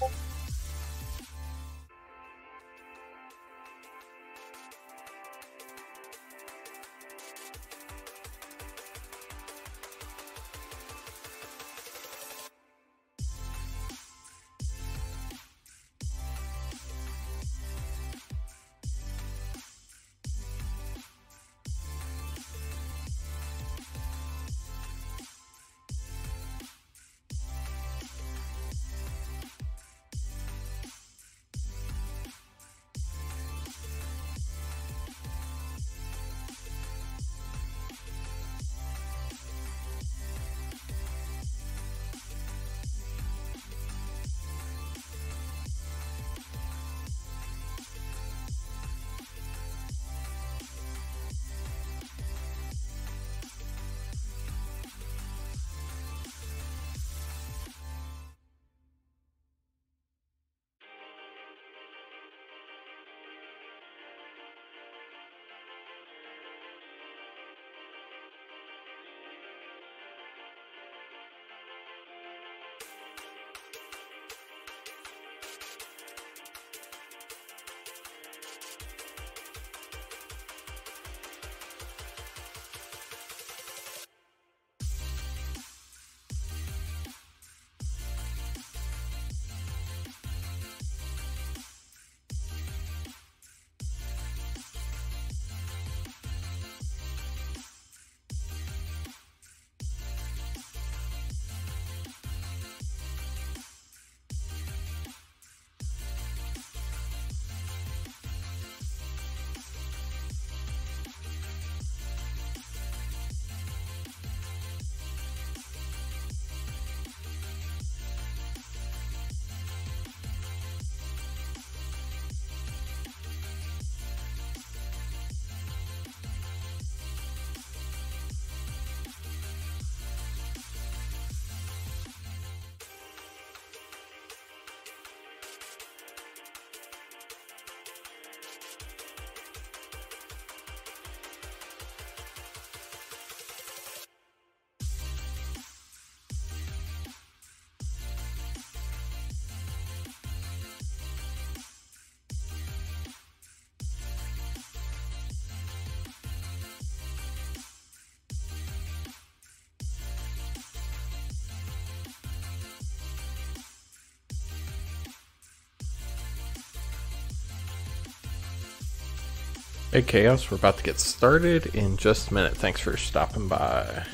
you. Hey Chaos, we're about to get started in just a minute. Thanks for stopping by.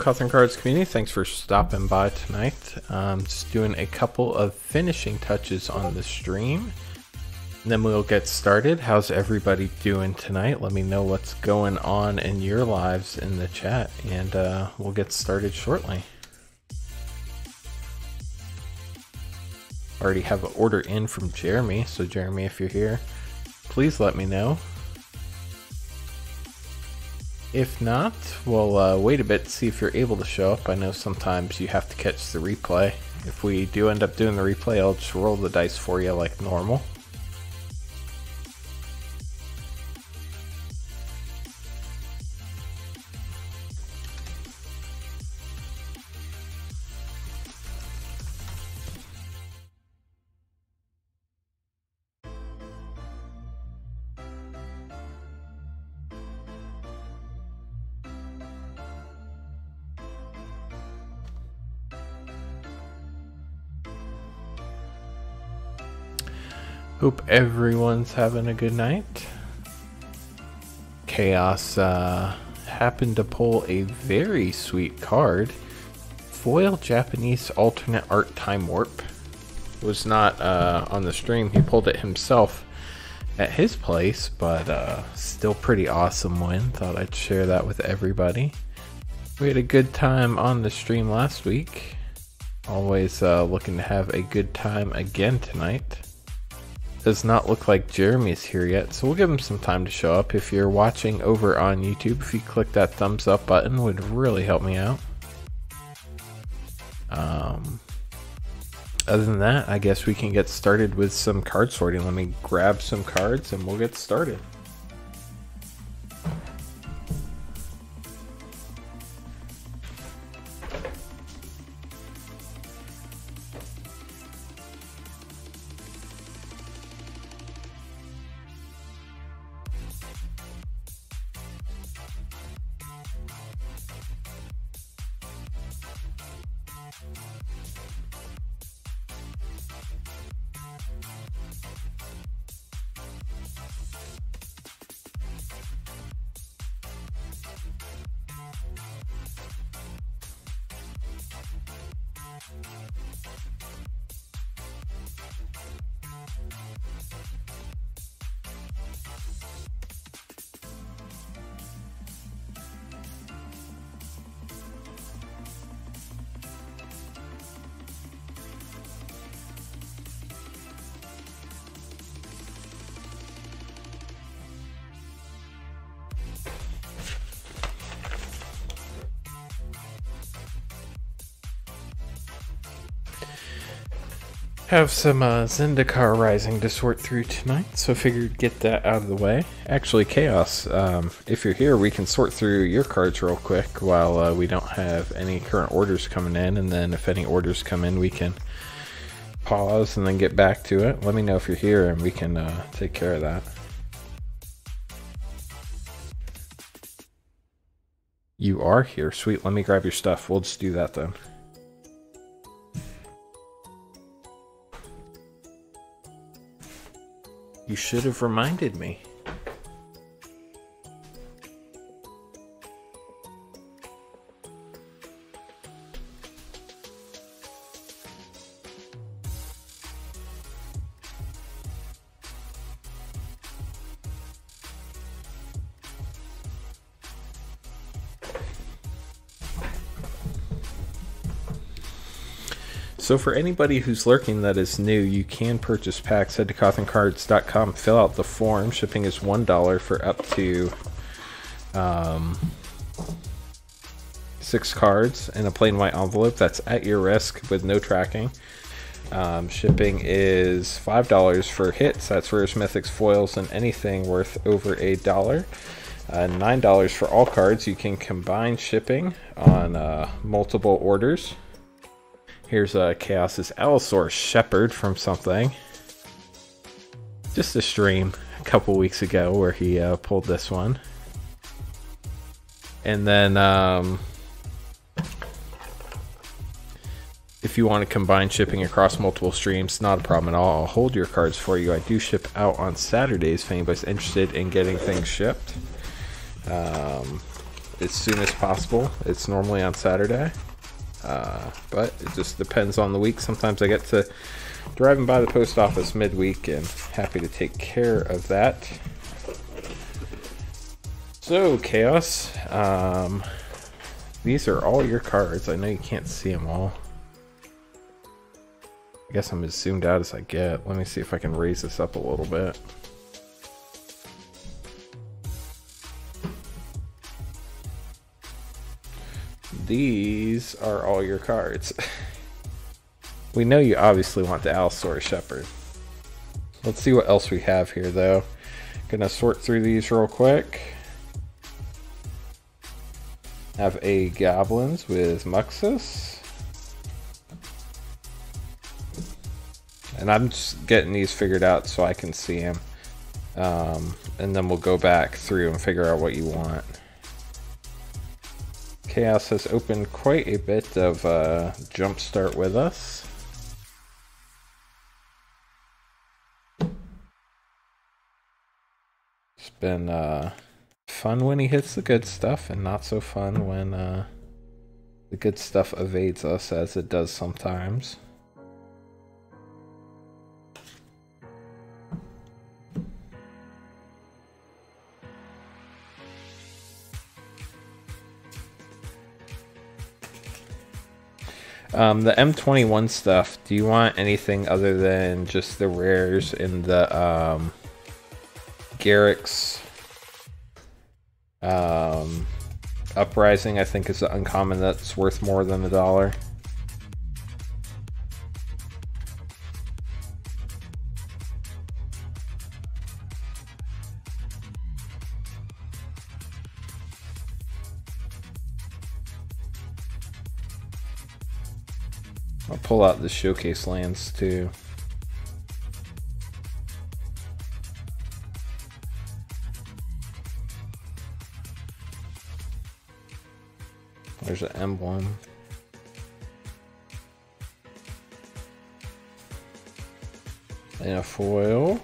Hello, Cards community. Thanks for stopping by tonight. Um, just doing a couple of finishing touches on the stream. And then we'll get started. How's everybody doing tonight? Let me know what's going on in your lives in the chat, and uh, we'll get started shortly. Already have an order in from Jeremy, so Jeremy, if you're here, please let me know. If not, we'll uh, wait a bit to see if you're able to show up. I know sometimes you have to catch the replay. If we do end up doing the replay, I'll just roll the dice for you like normal. Hope everyone's having a good night. Chaos uh, happened to pull a very sweet card. Foil Japanese alternate art time warp. Was not uh, on the stream. He pulled it himself at his place, but uh, still pretty awesome win. Thought I'd share that with everybody. We had a good time on the stream last week. Always uh, looking to have a good time again tonight does not look like Jeremy's here yet, so we'll give him some time to show up. If you're watching over on YouTube, if you click that thumbs up button, would really help me out. Um, other than that, I guess we can get started with some card sorting. Let me grab some cards and we'll get started. Have some uh, Zendikar Rising to sort through tonight, so figured get that out of the way. Actually, Chaos, um, if you're here, we can sort through your cards real quick while uh, we don't have any current orders coming in, and then if any orders come in, we can pause and then get back to it. Let me know if you're here, and we can uh, take care of that. You are here. Sweet. Let me grab your stuff. We'll just do that then. You should have reminded me. So for anybody who's lurking that is new, you can purchase packs. Head to cotherncards.com, fill out the form. Shipping is one dollar for up to um, six cards in a plain white envelope. That's at your risk with no tracking. Um, shipping is five dollars for hits. That's for mythics, foils, and anything worth over a dollar. Uh, $9 for all cards. You can combine shipping on uh, multiple orders. Here's uh, Chaos's Allosaurus Shepherd from something. Just a stream a couple weeks ago where he uh, pulled this one. And then um, if you want to combine shipping across multiple streams, not a problem at all. I'll hold your cards for you. I do ship out on Saturdays if anybody's interested in getting things shipped. Um, as soon as possible. It's normally on Saturday. Uh, but it just depends on the week. Sometimes I get to driving by the post office midweek and happy to take care of that. So, Chaos, um, these are all your cards. I know you can't see them all. I guess I'm as zoomed out as I get. Let me see if I can raise this up a little bit. These are all your cards. we know you obviously want the Allosaurus Shepherd. Let's see what else we have here, though. Gonna sort through these real quick. Have a Goblins with Muxus. And I'm just getting these figured out so I can see them. Um, and then we'll go back through and figure out what you want. Chaos has opened quite a bit of uh, Jumpstart with us. It's been uh, fun when he hits the good stuff and not so fun when uh, the good stuff evades us as it does sometimes. Um, the M21 stuff, do you want anything other than just the rares in the um, Garruk's um, Uprising? I think is an uncommon that's worth more than a dollar. Pull out the showcase lands too. There's an emblem. And a foil.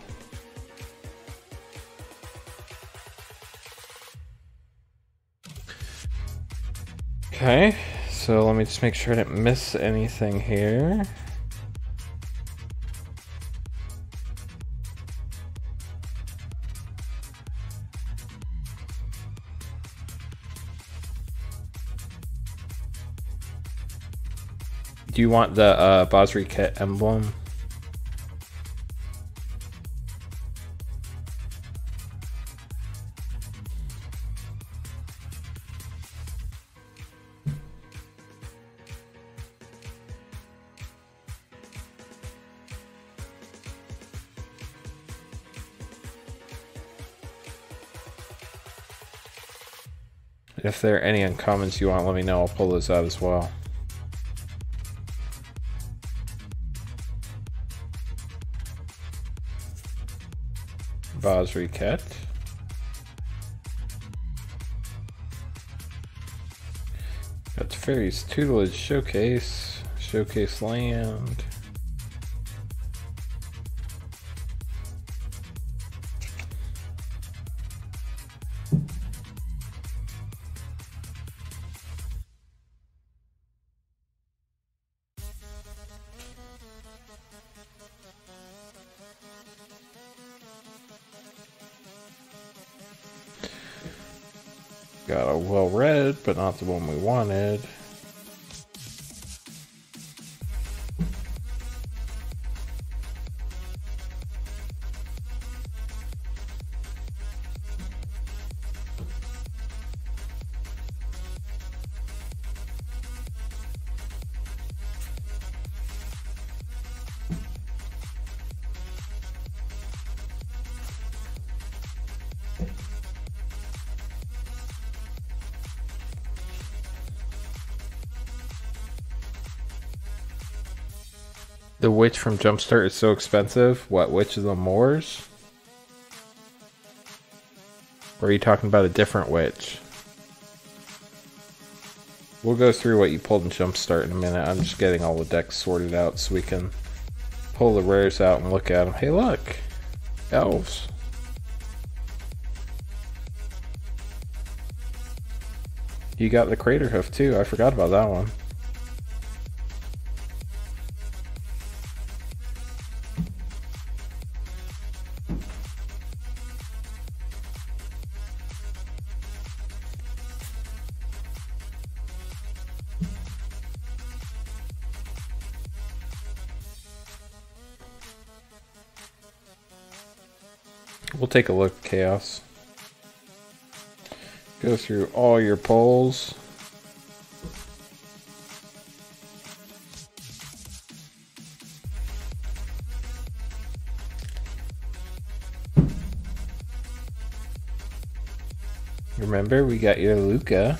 Okay. So let me just make sure I didn't miss anything here. Do you want the uh, Basri emblem? There are any uncommons you want, let me know. I'll pull those out as well. Basri Ket. That's Teferi's Tutelage Showcase. Showcase Land. But not the one we wanted. Witch from Jumpstart is so expensive. What, Witch of the Moors? Or are you talking about a different witch? We'll go through what you pulled in Jumpstart in a minute. I'm just getting all the decks sorted out so we can pull the rares out and look at them. Hey, look! Elves. You got the Craterhoof too. I forgot about that one. Take a look, Chaos. Go through all your polls. Remember, we got your Luca.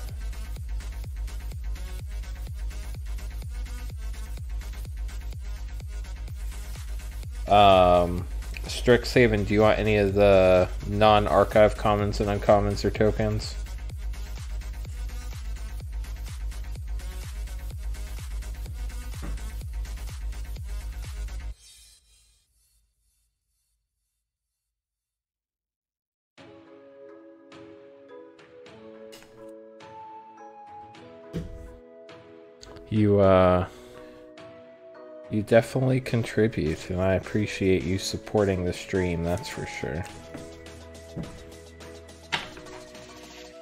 Strixhaven, do you want any of the non-archive commons and uncommons or tokens? Definitely contribute, and I appreciate you supporting the stream, that's for sure.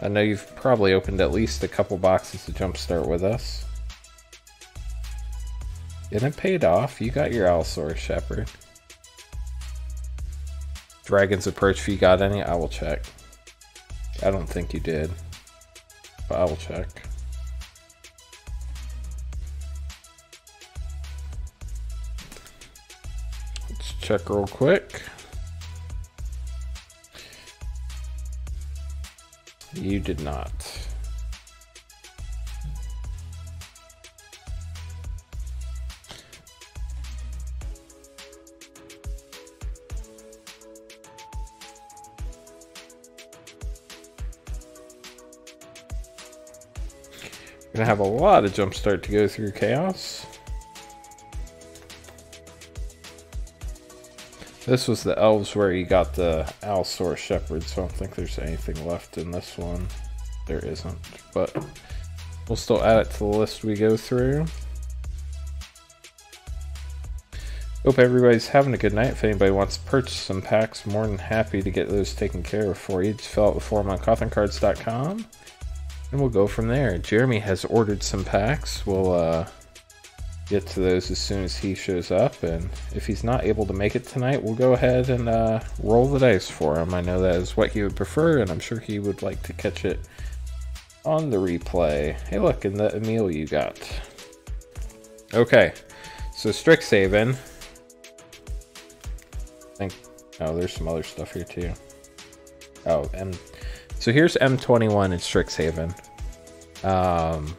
I know you've probably opened at least a couple boxes to jumpstart with us. And it paid off. You got your Allosaurus Shepherd. Dragon's Approach, if you got any, I will check. I don't think you did. But I will check. Check real quick. You did not. Gonna have a lot of jumpstart to go through chaos. This was the elves where you got the Allosaurus Shepherd, so I don't think there's anything left in this one. There isn't, but we'll still add it to the list we go through. Hope everybody's having a good night. If anybody wants to purchase some packs, more than happy to get those taken care of for you. Just fill out the form on CothernCards.com, and we'll go from there. Jeremy has ordered some packs. We'll uh, get to those as soon as he shows up. And if he's not able to make it tonight, we'll go ahead and uh, roll the dice for him. I know that is what he would prefer, and I'm sure he would like to catch it on the replay. Hey, look, in the Emil you got. Okay, so Strixhaven. I think, oh, there's some other stuff here too. Oh, and so here's M21 in Strixhaven. Um,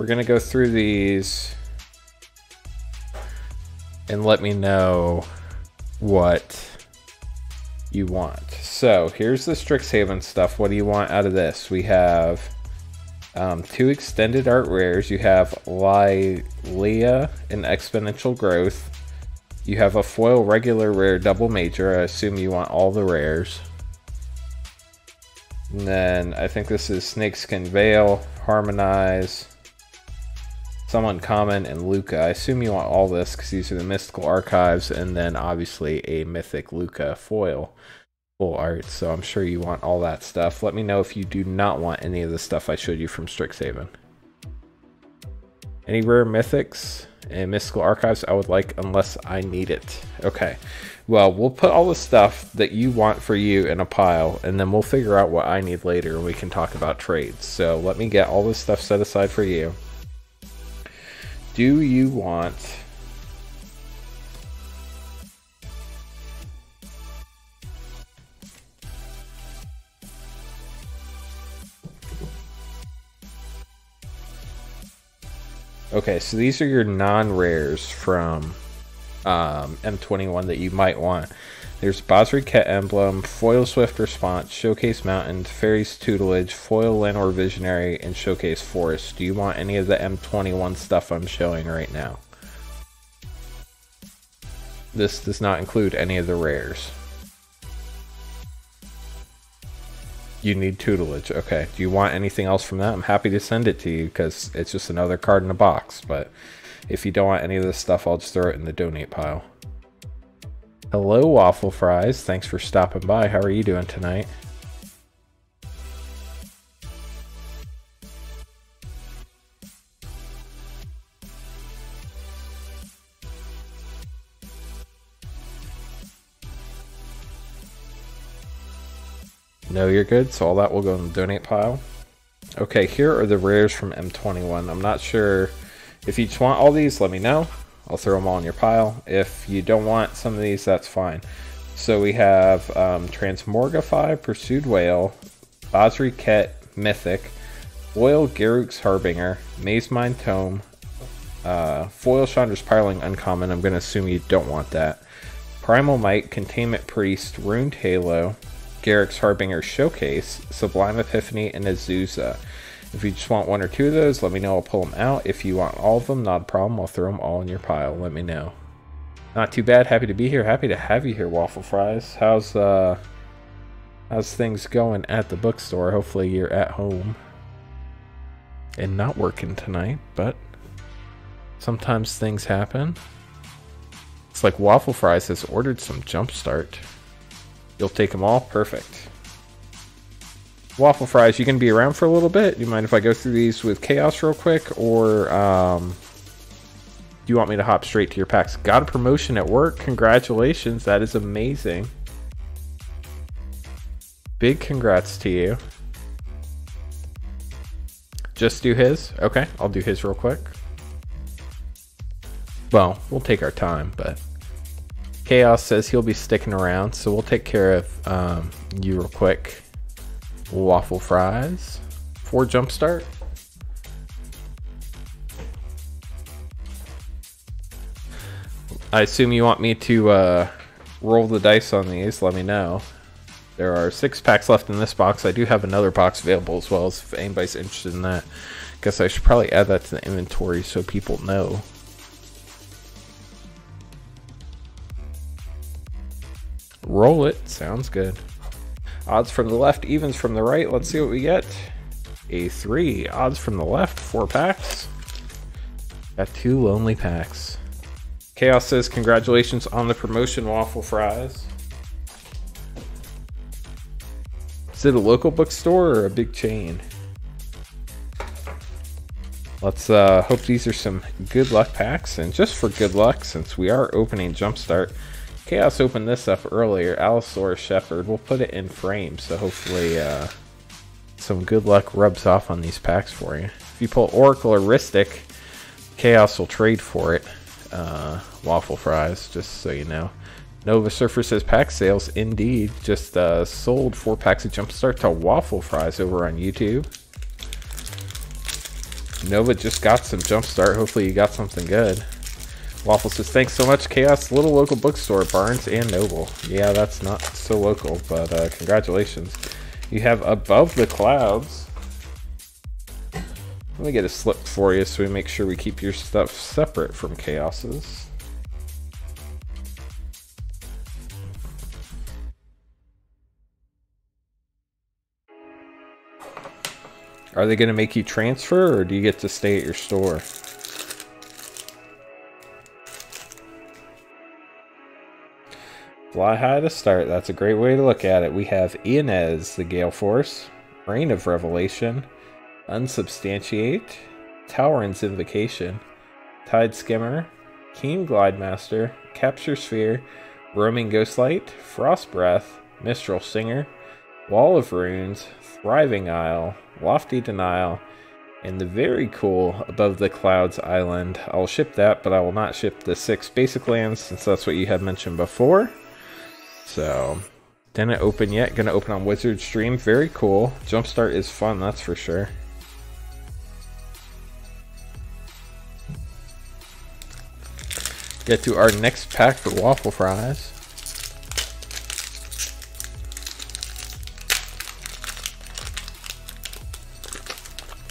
We're going to go through these and let me know what you want. So here's the Strixhaven stuff. What do you want out of this? We have um, two extended art rares. You have Lylea and Exponential Growth. You have a foil regular rare double major. I assume you want all the rares. And then I think this is Snakeskin Veil, Harmonize, some uncommon, and Luca. I assume you want all this because these are the mystical archives, and then obviously a mythic Luca foil full art. So I'm sure you want all that stuff. Let me know if you do not want any of the stuff I showed you from Strixhaven. Any rare mythics and mystical archives I would like unless I need it. Okay. Well, we'll put all the stuff that you want for you in a pile, and then we'll figure out what I need later, and we can talk about trades. So let me get all this stuff set aside for you. Do you want Okay, so these are your non-rares from um, M21 that you might want. There's Basri Ket Emblem, Foil Swift Response, Showcase Mountain, Teferi's Tutelage, Foil Llanowar Visionary, and Showcase Forest. Do you want any of the M21 stuff I'm showing right now? This does not include any of the rares. You need tutelage. Okay. Do you want anything else from that? I'm happy to send it to you because it's just another card in a box. But if you don't want any of this stuff, I'll just throw it in the donate pile. Hello, Waffle Fries. Thanks for stopping by. How are you doing tonight? No, you're good. So all that will go in the donate pile. Okay, here are the rares from M21. I'm not sure if you want all these, let me know. I'll throw them all in your pile. If you don't want some of these, that's fine. So we have um, Transmogrify, Pursued Whale, Basri Ket, Mythic, Oil Garruk's Harbinger, Mazemind Tome, uh, Foil Chandra's Pyreling Uncommon. I'm going to assume you don't want that. Primal Might, Containment Priest, Runed Halo, Garruk's Harbinger Showcase, Sublime Epiphany, and Azusa. If you just want one or two of those, let me know. I'll pull them out. If you want all of them, not a problem. I'll throw them all in your pile. Let me know. Not too bad. Happy to be here. Happy to have you here, Waffle Fries. How's uh, how's things going at the bookstore? Hopefully you're at home and not working tonight, but sometimes things happen. It's like Waffle Fries has ordered some Jumpstart. You'll take them all? Perfect. Waffle Fries, you can be around for a little bit? You mind if I go through these with Chaos real quick? Or um, do you want me to hop straight to your packs? Got a promotion at work. Congratulations. That is amazing. Big congrats to you. Just do his? Okay, I'll do his real quick. Well, we'll take our time, but Chaos says he'll be sticking around, so we'll take care of um, you real quick. Waffle fries for jumpstart. I assume you want me to uh, roll the dice on these. Let me know. There are six packs left in this box. I do have another box available as well, if anybody's interested in that. Guess I should probably add that to the inventory so people know. Roll it. Sounds good. Odds from the left, evens from the right. Let's see what we get. A three. Odds from the left, four packs. Got two lonely packs. Chaos says, congratulations on the promotion, Waffle Fries. Is it a local bookstore or a big chain? Let's uh, hope these are some good luck packs. And just for good luck, since we are opening Jumpstart, Chaos opened this up earlier. Allosaurus Shepherd. We'll put it in frame, so hopefully uh, some good luck rubs off on these packs for you. If you pull Oracle or Rhystic, Chaos will trade for it. Uh, waffle fries, just so you know. Nova Surfer says pack sales indeed. Just uh, sold four packs of Jumpstart to Waffle Fries over on YouTube. Nova just got some Jumpstart. Hopefully you got something good. Waffle says, thanks so much, Chaos. Little local bookstore, Barnes and Noble. Yeah, that's not so local, but uh, congratulations. You have Above the Clouds. Let me get a slip for you so we make sure we keep your stuff separate from Chaos's. Are they going to make you transfer or do you get to stay at your store? Fly high to start. That's a great way to look at it. We have Inniaz, the Gale Force, Rain of Revelation, Unsubstantiate, Talrand's Invocation, Tide Skimmer, Keen Glidemaster, Capture Sphere, Roaming Ghostlight, Frost Breath, Mistral Singer, Wall of Runes, Thriving Isle, Lofty Denial, and the very cool Above the Clouds Island. I'll ship that, but I will not ship the six basic lands since that's what you had mentioned before. So, didn't open yet. Gonna open on Wizard Stream. Very cool. Jumpstart is fun, that's for sure. Get to our next pack for waffle fries.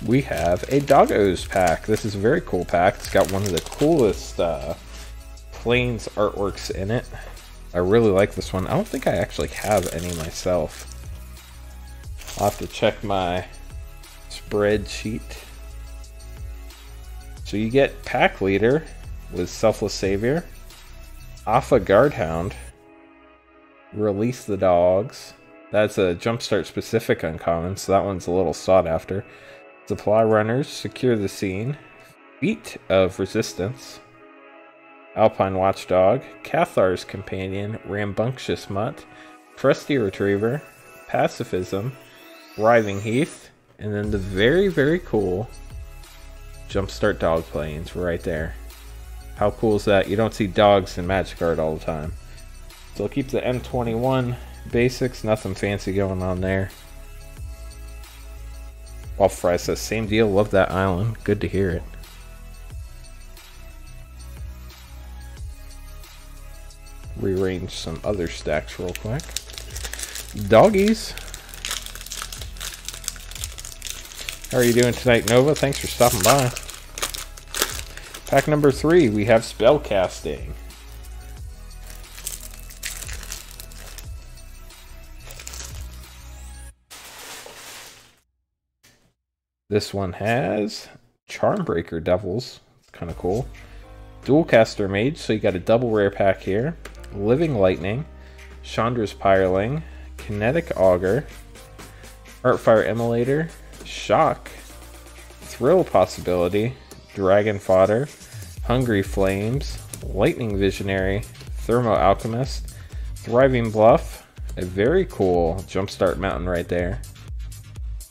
We have a Doggos pack. This is a very cool pack. It's got one of the coolest uh, planes artworks in it. I really like this one. I don't think I actually have any myself. I'll have to check my spreadsheet. So you get Pack Leader with Selfless Savior, Alpha Guardhound, Release the Dogs. That's a Jumpstart specific uncommon, so that one's a little sought after. Supply Runners, Secure the Scene, Feat of Resistance, Alpine Watchdog, Cathar's Companion, Rambunctious Mutt, Trusty Retriever, Pacifism, Thriving Heath, and then the very, very cool Jumpstart Dog Planes right there. How cool is that? You don't see dogs in Magic Art all the time. So I'll keep the M21 basics, nothing fancy going on there. Waffle Fry says, same deal, love that island. Good to hear it. Rearrange some other stacks real quick. Doggies. How are you doing tonight, Nova? Thanks for stopping by. Pack number three, we have spellcasting. This one has Charmbreaker Devils. It's kind of cool. Dualcaster Mage, so you got a double rare pack here. Living Lightning, Chandra's Pyreling, Kinetic Augur, Heartfire Immolator, Shock, Thrill Possibility, Dragon Fodder, Hungry Flames, Lightning Visionary, Thermo Alchemist, Thriving Bluff, a very cool Jumpstart Mountain right there.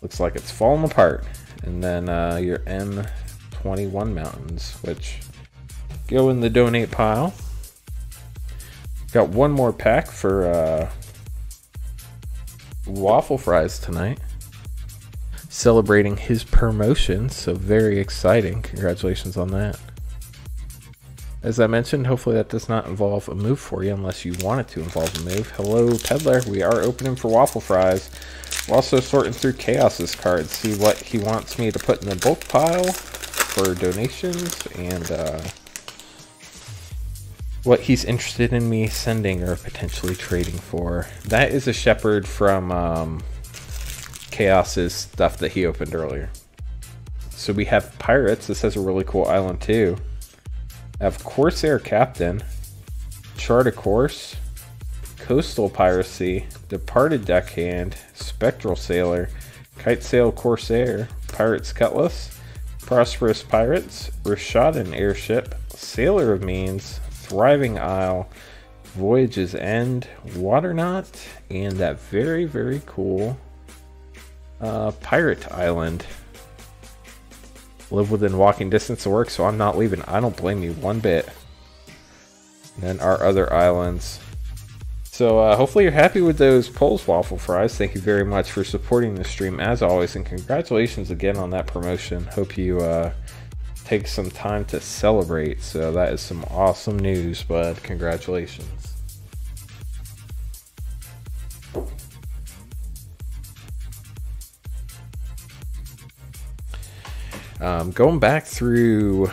Looks like it's falling apart and then uh, your M21 mountains, which go in the donate pile. Got one more pack for uh, waffle fries tonight. Celebrating his promotion, so very exciting. Congratulations on that. As I mentioned, hopefully that does not involve a move for you unless you want it to involve a move. Hello, Peddler. We are opening for waffle fries. We're also sorting through Chaos's cards, see what he wants me to put in the bulk pile for donations and uh, what he's interested in me sending or potentially trading for. That is a Shepherd from um, Chaos's stuff that he opened earlier. So we have Pirates. This has a really cool island too. Have Corsair Captain, Chart a Course, Coastal Piracy, Departed Deckhand, Spectral Sailor, Kite Sail Corsair, Pirate's Cutlass, Prosperous Pirates, Rishadan Airship, Sailor of Means, Thriving Isle, Voyage's End, Waterknot, and that very, very cool uh, Pirate Island. Live within walking distance of work, so I'm not leaving. I don't blame you one bit. And then our other islands. So uh, hopefully you're happy with those Poles waffle fries. Thank you very much for supporting the stream as always, and congratulations again on that promotion. Hope you uh, take some time to celebrate. So that is some awesome news, bud. Congratulations. Um, going back through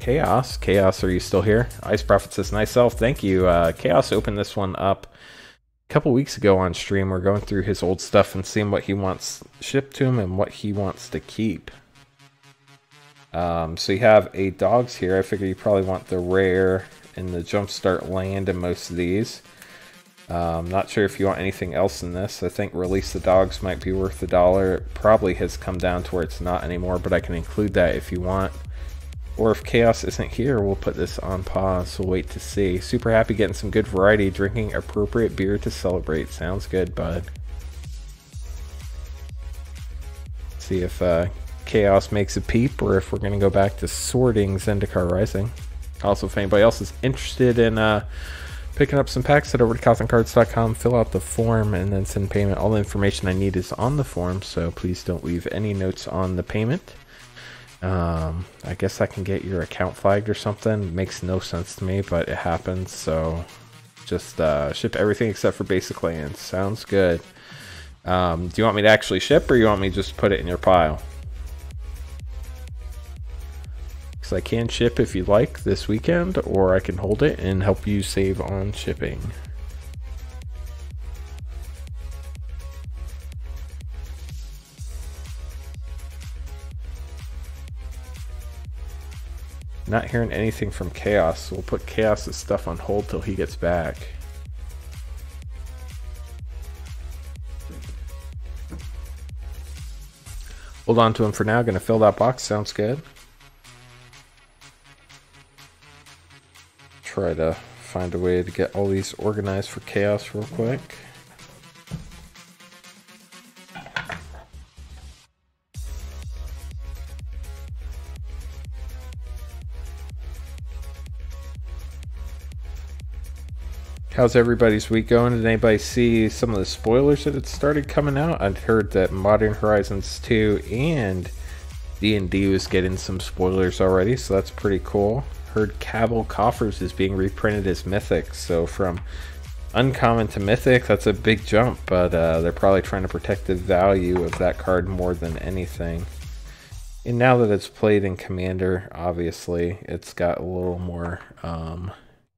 Chaos. Chaos, are you still here? Ice Prophet says, nice self. Thank you. Uh, Chaos opened this one up a couple weeks ago on stream, we're going through his old stuff and seeing what he wants shipped to him and what he wants to keep. Um, so you have eight dogs here. I figure you probably want the rare and the jumpstart land in most of these. Um, not sure if you want anything else in this. I think release the dogs might be worth a dollar. It probably has come down to where it's not anymore, but I can include that if you want. Or if Chaos isn't here, we'll put this on pause. We'll wait to see. Super happy getting some good variety, drinking appropriate beer to celebrate. Sounds good, bud. See if uh, Chaos makes a peep or if we're going to go back to sorting Zendikar Rising. Also, if anybody else is interested in uh, picking up some packs, head over to CosmicCards.com, fill out the form, and then send payment. All the information I need is on the form, so please don't leave any notes on the payment. Um, I guess I can get your account flagged or something. Makes no sense to me, but it happens. So just uh, ship everything except for basic lands. Sounds good. Um, do you want me to actually ship or you want me to just put it in your pile? I can ship if you like this weekend, or I can hold it and help you save on shipping. Not hearing anything from Chaos, so we'll put Chaos's stuff on hold till he gets back. Hold on to him for now. Gonna fill that box. Sounds good. Try to find a way to get all these organized for Chaos real quick. How's everybody's week going? Did anybody see some of the spoilers that had started coming out? I'd heard that Modern Horizons 2 and D&D was getting some spoilers already, so that's pretty cool. Heard Cabal Coffers is being reprinted as Mythic, so from uncommon to Mythic, that's a big jump, but uh, they're probably trying to protect the value of that card more than anything. And now that it's played in Commander, obviously, it's got a little more... Um,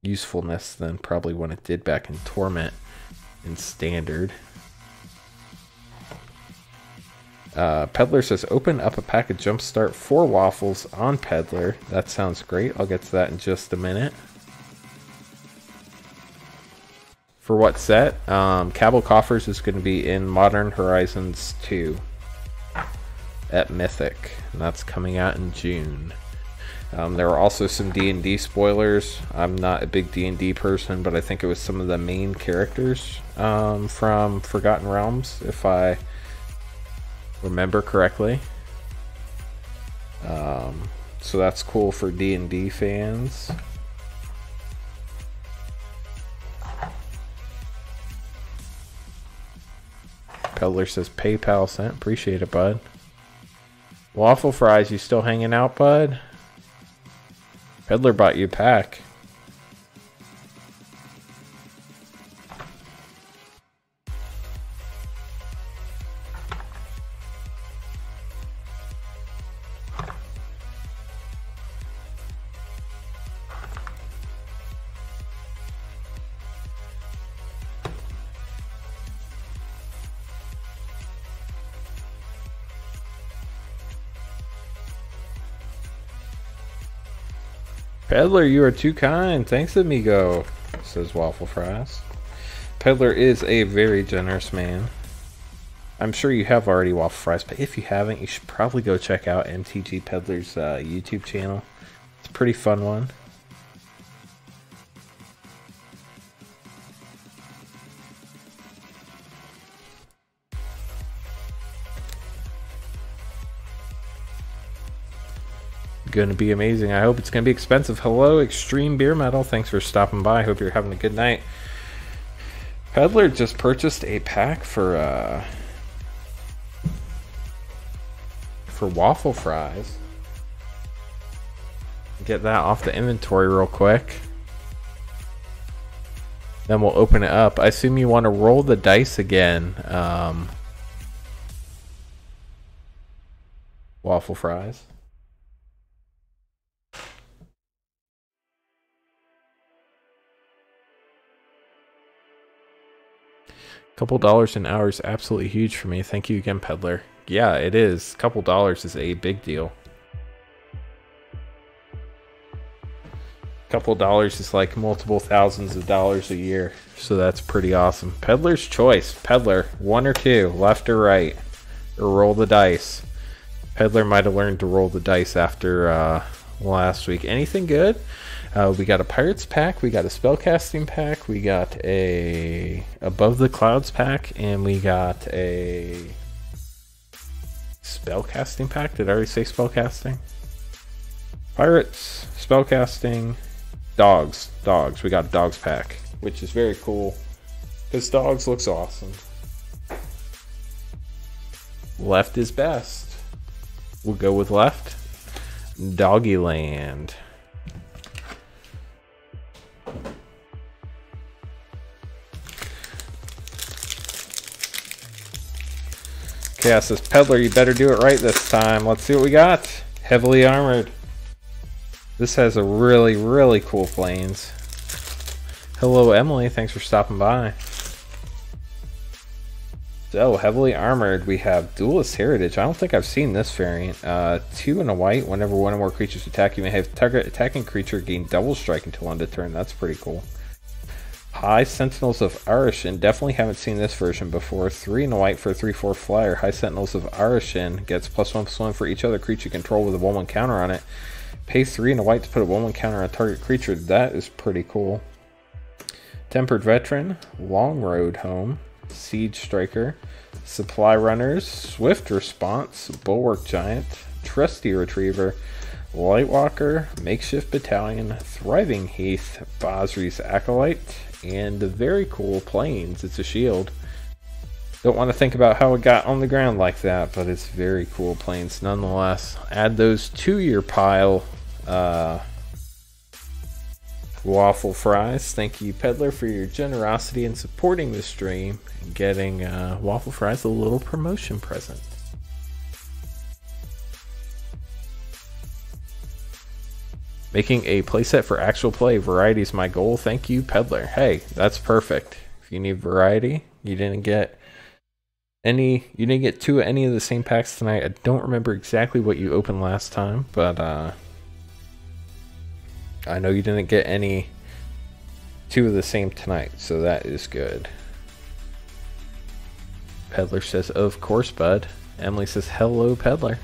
usefulness than probably when it did back in Torment in Standard. Uh, Peddler says, open up a pack of Jumpstart 4 waffles on Peddler. That sounds great. I'll get to that in just a minute. For what set? Um, Cabal Coffers is going to be in Modern Horizons 2 at Mythic. And that's coming out in June. Um, there were also some D&D spoilers. I'm not a big D&D person, but I think it was some of the main characters um, from Forgotten Realms, if I remember correctly. Um, so that's cool for D&D fans. Peddler says PayPal sent. Appreciate it, bud. Waffle fries, you still hanging out, bud? Peddler bought you a pack. Peddler, you are too kind. Thanks, amigo, says Waffle Fries. Peddler is a very generous man. I'm sure you have already Waffle Fries, but if you haven't, you should probably go check out MTG Peddler's uh, YouTube channel. It's a pretty fun one. Going to be amazing. I hope it's going to be expensive. Hello, Extreme Beer Metal. Thanks for stopping by. Hope you're having a good night. Peddler just purchased a pack for uh, for waffle fries. Get that off the inventory real quick. Then we'll open it up. I assume you want to roll the dice again. Um, waffle fries. Couple dollars an hour is absolutely huge for me. Thank you again, Peddler. Yeah, it is. A Couple dollars is a big deal. A Couple dollars is like multiple thousands of dollars a year. So that's pretty awesome. Peddler's choice. Peddler, one or two, left or right. Or roll the dice. Peddler might have learned to roll the dice after uh, last week. Anything good? Uh, we got a Pirates pack, we got a Spellcasting pack, we got a Above the Clouds pack, and we got a Spellcasting pack. Did I already say Spellcasting? Pirates, Spellcasting, Dogs, Dogs. We got Dogs pack, which is very cool because Dogs looks awesome. Left is best. We'll go with left. Doggyland. Chaos says, Peddler, you better do it right this time. Let's see what we got. Heavily armored. This has a really, really cool planes. Hello, Emily. Thanks for stopping by. So, heavily armored, we have Duelist Heritage. I don't think I've seen this variant. Uh, two and a white. Whenever one or more creatures attack, you may have target attacking creature gain double strike until end of turn. That's pretty cool. High Sentinels of Arashin. Definitely haven't seen this version before. Three and a white for a 3-4 flyer. High Sentinels of Arashin gets plus one plus one for each other creature control with a 1-1 counter on it. Pay three and a white to put a 1-1 counter on a target creature. That is pretty cool. Tempered Veteran. Long Road Home. Siege Striker. Supply Runners. Swift Response. Bulwark Giant. Trusty Retriever. Lightwalker, Makeshift Battalion, Thriving Heath, Basri's Acolyte, and the very cool planes. It's a shield. Don't want to think about how it got on the ground like that, but it's very cool planes nonetheless. Add those to your pile. Uh, waffle fries. Thank you, Peddler, for your generosity in supporting the stream getting uh, waffle fries a little promotion present. Making a playset for actual play. Variety is my goal. Thank you, Peddler. Hey, that's perfect. If you need variety, you didn't get any you didn't get two of any of the same packs tonight. I don't remember exactly what you opened last time, but uh I know you didn't get any two of the same tonight, so that is good. Peddler says, "Of course, bud." Emily says, "Hello, Peddler."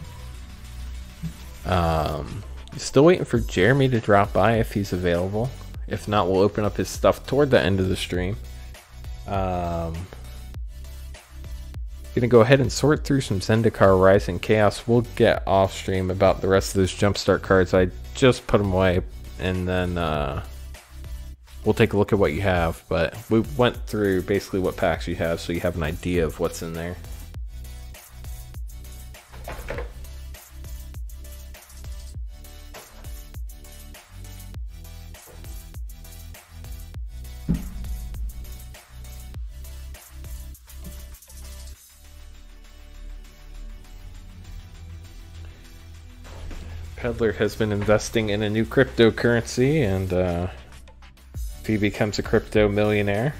Um Still waiting for Jeremy to drop by if he's available. If not, we'll open up his stuff toward the end of the stream. Um, gonna go ahead and sort through some Zendikar Rising Chaos. We'll get off stream about the rest of those Jumpstart cards. I just put them away, and then uh, we'll take a look at what you have. But we went through basically what packs you have, so you have an idea of what's in there. Peddler has been investing in a new cryptocurrency, and uh, he becomes a crypto millionaire,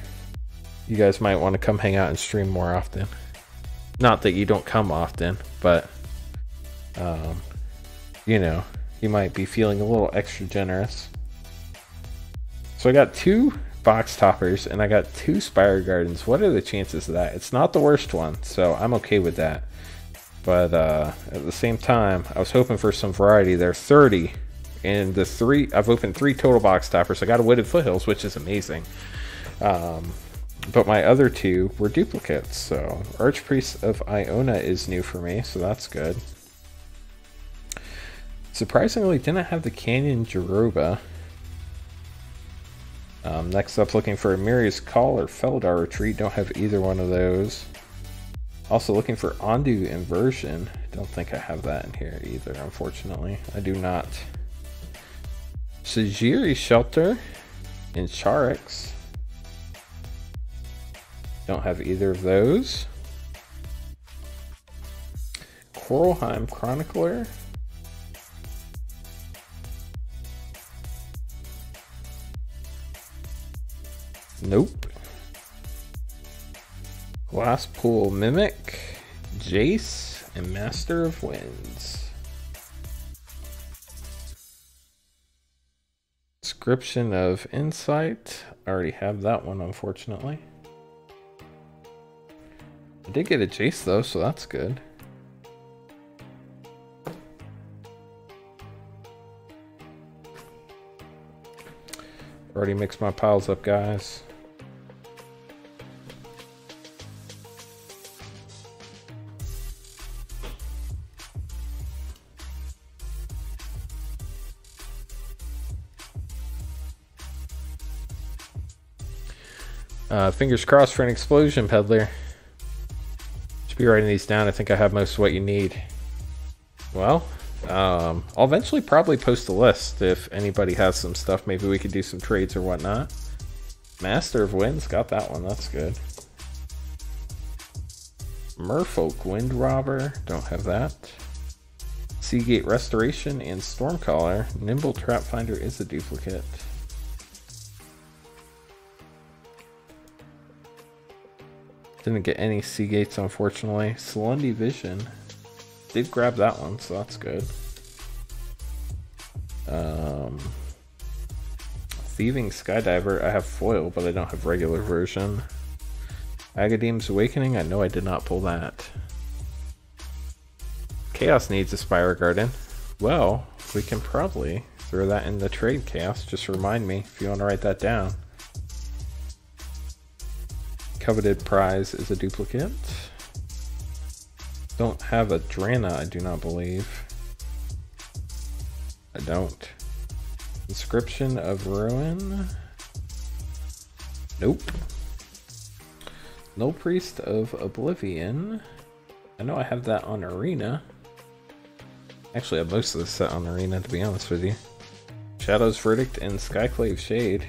you guys might want to come hang out and stream more often. Not that you don't come often, but um, you know, you might be feeling a little extra generous. So I got two box toppers and I got two Spire Gardens. What are the chances of that? It's not the worst one, so I'm okay with that. But uh, at the same time, I was hoping for some variety. There 30. And the three, I've opened three total box toppers. I got a Wooded Foothills, which is amazing. Um, but my other two were duplicates. So Archpriest of Iona is new for me, so that's good. Surprisingly, didn't have the Canyon Jerboa. Um, next up, looking for a Miri's Call or Felidar Retreat. Don't have either one of those. Also looking for Ondu Inversion. Don't think I have that in here either, unfortunately. I do not. Sejiri Shelter and Charix. Don't have either of those. Coralhelm Chronicler. Nope. Glasspool Mimic, Jace, and Master of Winds. Description of Insight. I already have that one, unfortunately. I did get a Jace though, so that's good. Already mixed my piles up, guys. Uh, fingers crossed for an explosion, peddler. Should be writing these down. I think I have most of what you need. Well, Um, I'll eventually probably post a list if anybody has some stuff. Maybe we could do some trades or whatnot. Master of Winds, got that one. That's good. Merfolk Windrobber, don't have that. Seagate Restoration and Stormcaller. Nimble Trap Finder is a duplicate. Didn't get any Seagates, unfortunately. Silundi Vision. Did grab that one, so that's good. Um, Thieving Skydiver, I have foil, but I don't have regular version. Agadeem's Awakening, I know I did not pull that. Chaos needs a Spire Garden. Well, we can probably throw that in the trade, Chaos. Just remind me if you want to write that down. Coveted Prize is a duplicate. Don't have a Drana, I do not believe. I don't. Inscription of Ruin. Nope. No Priest of Oblivion. I know I have that on Arena. Actually, I have most of the set on Arena, to be honest with you. Shadow's Verdict and Skyclave Shade.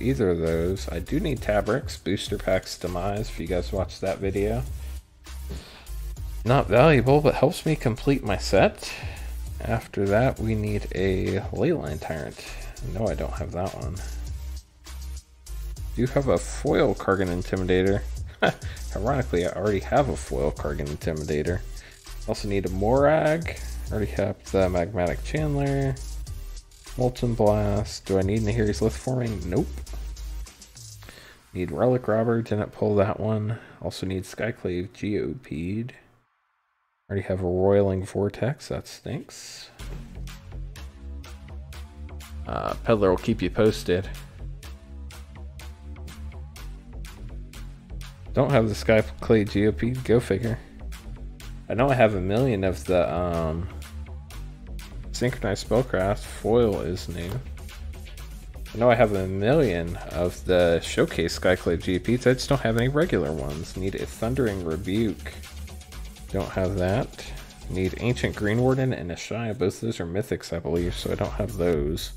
Either of those. I do need Tabrix, Booster Packs Demise, if you guys watched that video. Not valuable, but helps me complete my set. After that, we need a Leyline Tyrant. No, I don't have that one. Do have a foil Kargan Intimidator. Ironically, I already have a foil Kargan Intimidator. Also need a Moraug. Already have the Magmatic Channeler. Molten Blast. Do I need Nahiri's Lithoforming? Nope. Need Relic Robber. Didn't pull that one. Also need Skyclave Geopede. Already have a Roiling Vortex, that stinks. Uh, Peddler will keep you posted. Don't have the Skyclave Geopede, go figure. I know I have a million of the um, Synchronized Spellcraft, foil is new. I know I have a million of the Showcase Skyclave GPs, I just don't have any regular ones. Need a Thundering Rebuke. Don't have that. Need Ancient Green Warden and a Shy. Both of those are mythics, I believe, so I don't have those.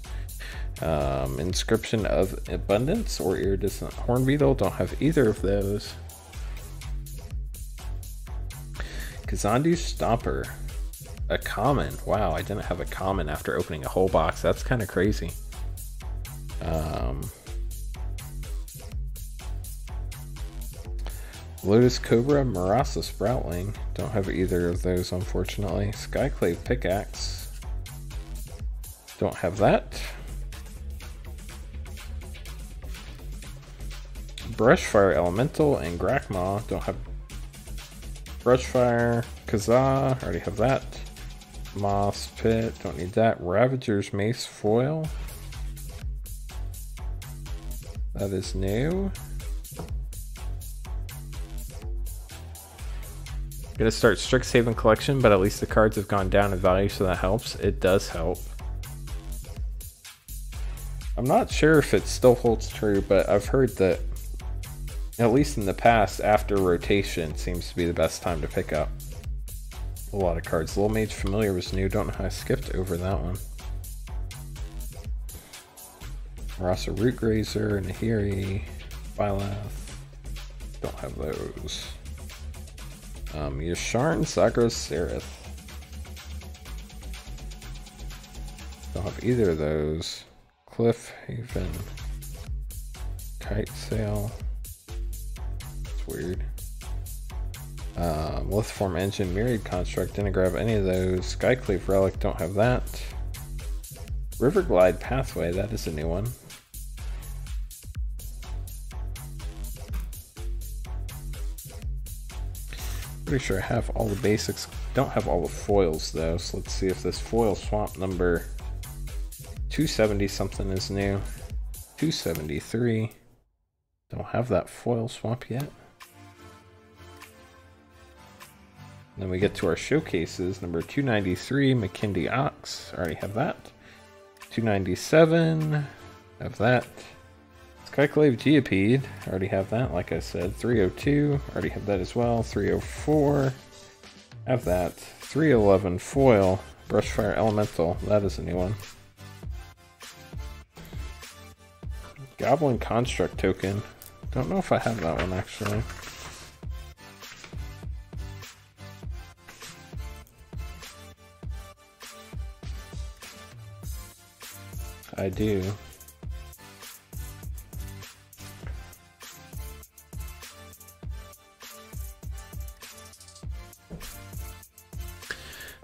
Um, Inscription of Abundance or Iridescent Horn Beetle. Don't have either of those. Kazandu Stomper. A common. Wow, I didn't have a common after opening a whole box. That's kind of crazy. Um, Lotus Cobra, Murasa Sproutling. Don't have either of those, unfortunately. Skyclave Pickaxe. Don't have that. Brushfire Elemental and Grakmaw. Don't have Brushfire. Kazaa. Already have that. Moss Pit. Don't need that. Ravager's Mace Foil. That is new. Gonna start Strixhaven collection, but at least the cards have gone down in value, so that helps. It does help. I'm not sure if it still holds true, but I've heard that, at least in the past, after rotation seems to be the best time to pick up a lot of cards. Little Mage Familiar was new, don't know how I skipped over that one. Rasa Rootgrazer, Nahiri, Byleth, don't have those. Um, Yasharn Zagros Seraph. Don't have either of those. Cliff Haven. Kite Sail. It's weird. Um, Lithoform Engine, Myriad Construct, didn't grab any of those. Skyclave Relic, don't have that. River Glide Pathway, that is a new one. Pretty sure I have all the basics. Don't have all the foils though, so let's see if this foil swamp number 270 something is new. 273. Don't have that foil swamp yet. Then we get to our showcases. Number 293, Makindi Ox. Already have that. 297. Have that. Skyclave Geopede, already have that, like I said. 302, already have that as well. 304, have that. 311 Foil, Brushfire Elemental, that is a new one. Goblin Construct Token, don't know if I have that one actually. I do.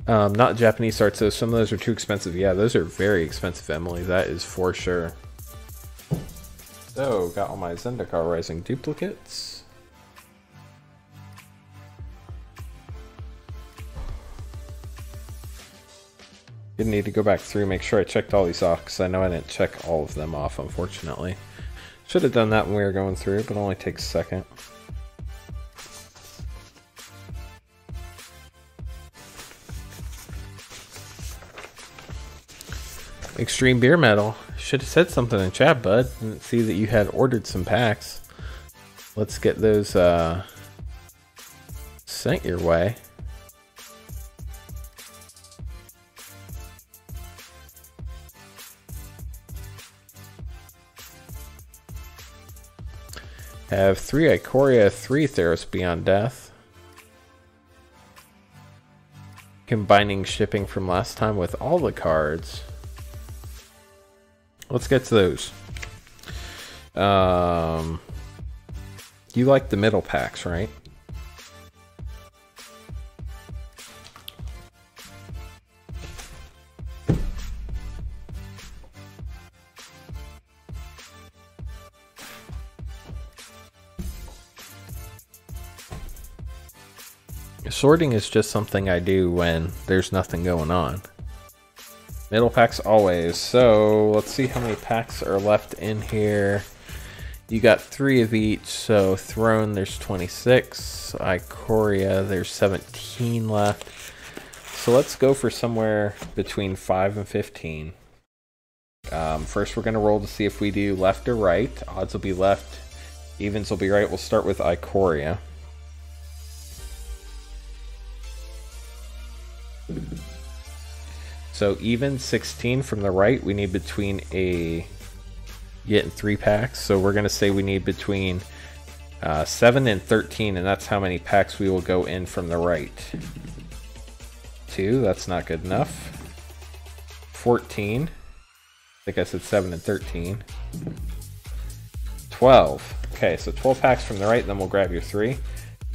Um, not Japanese art, so some of those are too expensive. Yeah, those are very expensive, Emily. That is for sure. So, got all my Zendikar Rising duplicates. Didn't need to go back through, make sure I checked all these off, because I know I didn't check all of them off, unfortunately. Should have done that when we were going through, but it only takes a second. Extreme Beer Metal. Should have said something in chat, bud. Didn't see that you had ordered some packs. Let's get those uh, sent your way. Have three Ikoria, three Theros Beyond Death. Combining shipping from last time with all the cards. Let's get to those. Um, you like the middle packs, right? Sorting is just something I do when there's nothing going on. Middle packs always. So let's see how many packs are left in here. You got three of each. So Throne, there's 26. Ikoria, there's 17 left. So let's go for somewhere between 5 and 15. Um, first, we're going to roll to see if we do left or right. Odds will be left. Evens will be right. We'll start with Ikoria. So even 16 from the right, we need between a getting three packs. So we're gonna say we need between uh, seven and 13, and that's how many packs we will go in from the right. Two, that's not good enough. 14. I think I said seven and 13. 12. Okay, so 12 packs from the right, then we'll grab your three.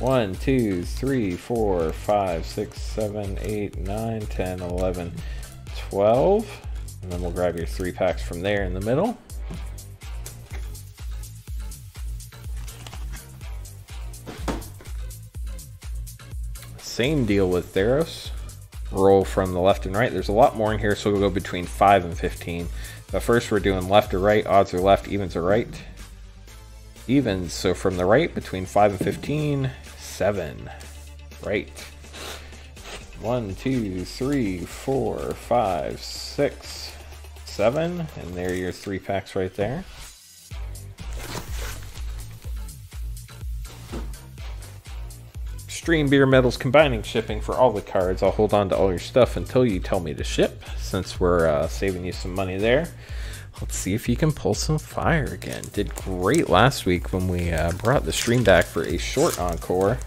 1, 2, 3, 4, 5, 6, 7, 8, 9, 10, 11, 12. And then we'll grab your three packs from there in the middle. Same deal with Theros. Roll from the left and right. There's a lot more in here, so we'll go between 5 and 15. But first we're doing left or right. Odds are left, evens are right. Evens, so from the right, between 5 and 15, 7. Right. One, two, three, four, five, six, seven. And there are your three packs right there. Extreme Beer Metals combining shipping for all the cards. I'll hold on to all your stuff until you tell me to ship, since we're uh, saving you some money there. Let's see if you can pull some fire again. Did great last week when we uh, brought the stream back for a short encore.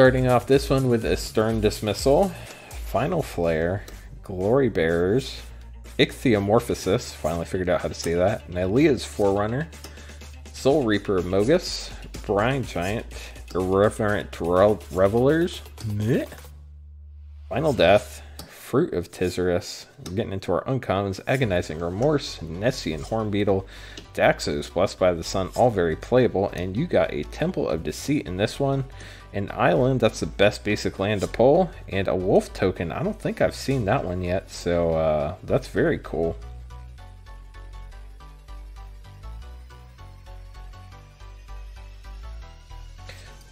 Starting off this one with a Stern Dismissal, Final Flare, Glory Bearers, Ichthyomorphosis, finally figured out how to say that, Nylea's Forerunner, Soul Reaper of Mogis, Brine Giant, Irreverent Revelers, Final Death, Fruit of Tizerus, We're getting into our uncommons, Agonizing Remorse, Nessian Hornbeetle, Daxos, Blessed by the Sun, all very playable, and you got a Temple of Deceit in this one an island, that's the best basic land to pull, and a wolf token. I don't think I've seen that one yet, so uh, that's very cool.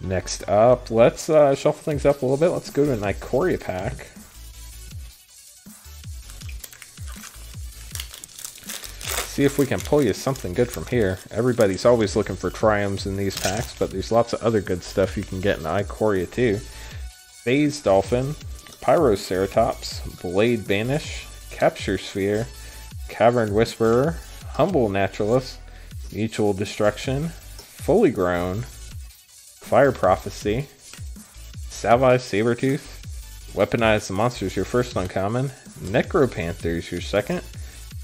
Next up, let's uh, shuffle things up a little bit. Let's go to an Ikoria pack. See if we can pull you something good from here. Everybody's always looking for triumphs in these packs, but there's lots of other good stuff you can get in Ikoria too. Phase Dolphin, Pyroceratops, Blade Banish, Capture Sphere, Cavern Whisperer, Humble Naturalist, Mutual Destruction, Fully Grown, Fire Prophecy, Savai Sabertooth, Weaponize the Monsters your first uncommon, Necropanthers your second,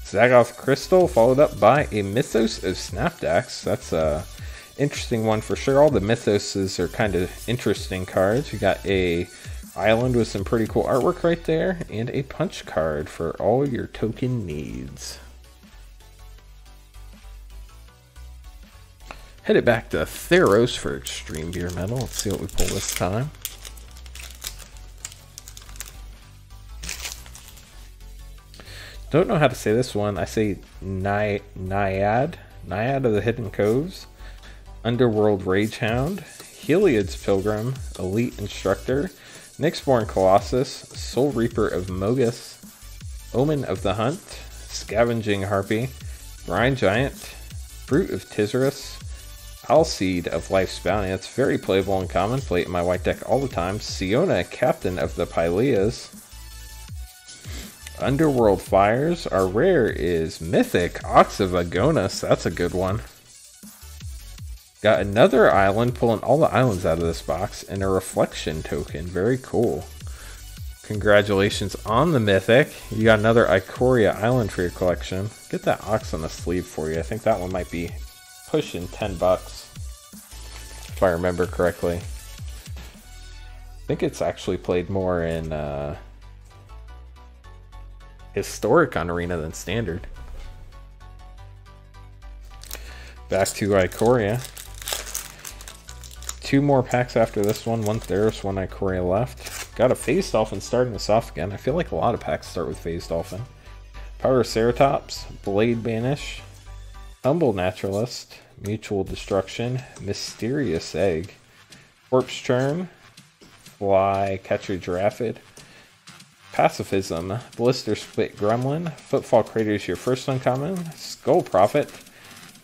Zagoth Crystal followed up by a Mythos of Snapdax. That's a interesting one for sure. All the Mythoses are kind of interesting cards. You got a island with some pretty cool artwork right there, and a punch card for all your token needs. Headed back to Theros for Extreme Beer Metal. Let's see what we pull this time. Don't know how to say this one. I say Ny Naiad. Naiad of the Hidden Coves. Underworld Ragehound. Heliod's Pilgrim. Elite Instructor. Nyxborn Colossus. Soul Reaper of Mogis, Omen of the Hunt. Scavenging Harpy. Grind Giant. Fruit of Tizerus. Alseid of Life's Bounty. That's very playable and common. Play it in my white deck all the time. Siona, Captain of the Pyleas. Underworld Fires. Our rare is Mythic Ox of Agonas. That's a good one. Got another island, pulling all the islands out of this box, and a reflection token. Very cool. Congratulations on the Mythic. You got another Ikoria island for your collection. Get that Ox on the sleeve for you. I think that one might be pushing 10 bucks. If I remember correctly. I think it's actually played more in uh, historic on Arena than standard. Back to Ikoria. Two more packs after this one. One Theros, one Ikoria left. Got a Phase Dolphin starting us off again. I feel like a lot of packs start with Phase Dolphin. Pyroceratops, Blade Banish, Humble Naturalist, Mutual Destruction, Mysterious Egg, Corpse Churn, Fly Catcher Giraffid, Pacifism, Blisterspit Gremlin, Footfall Craters your first uncommon, Skull Prophet,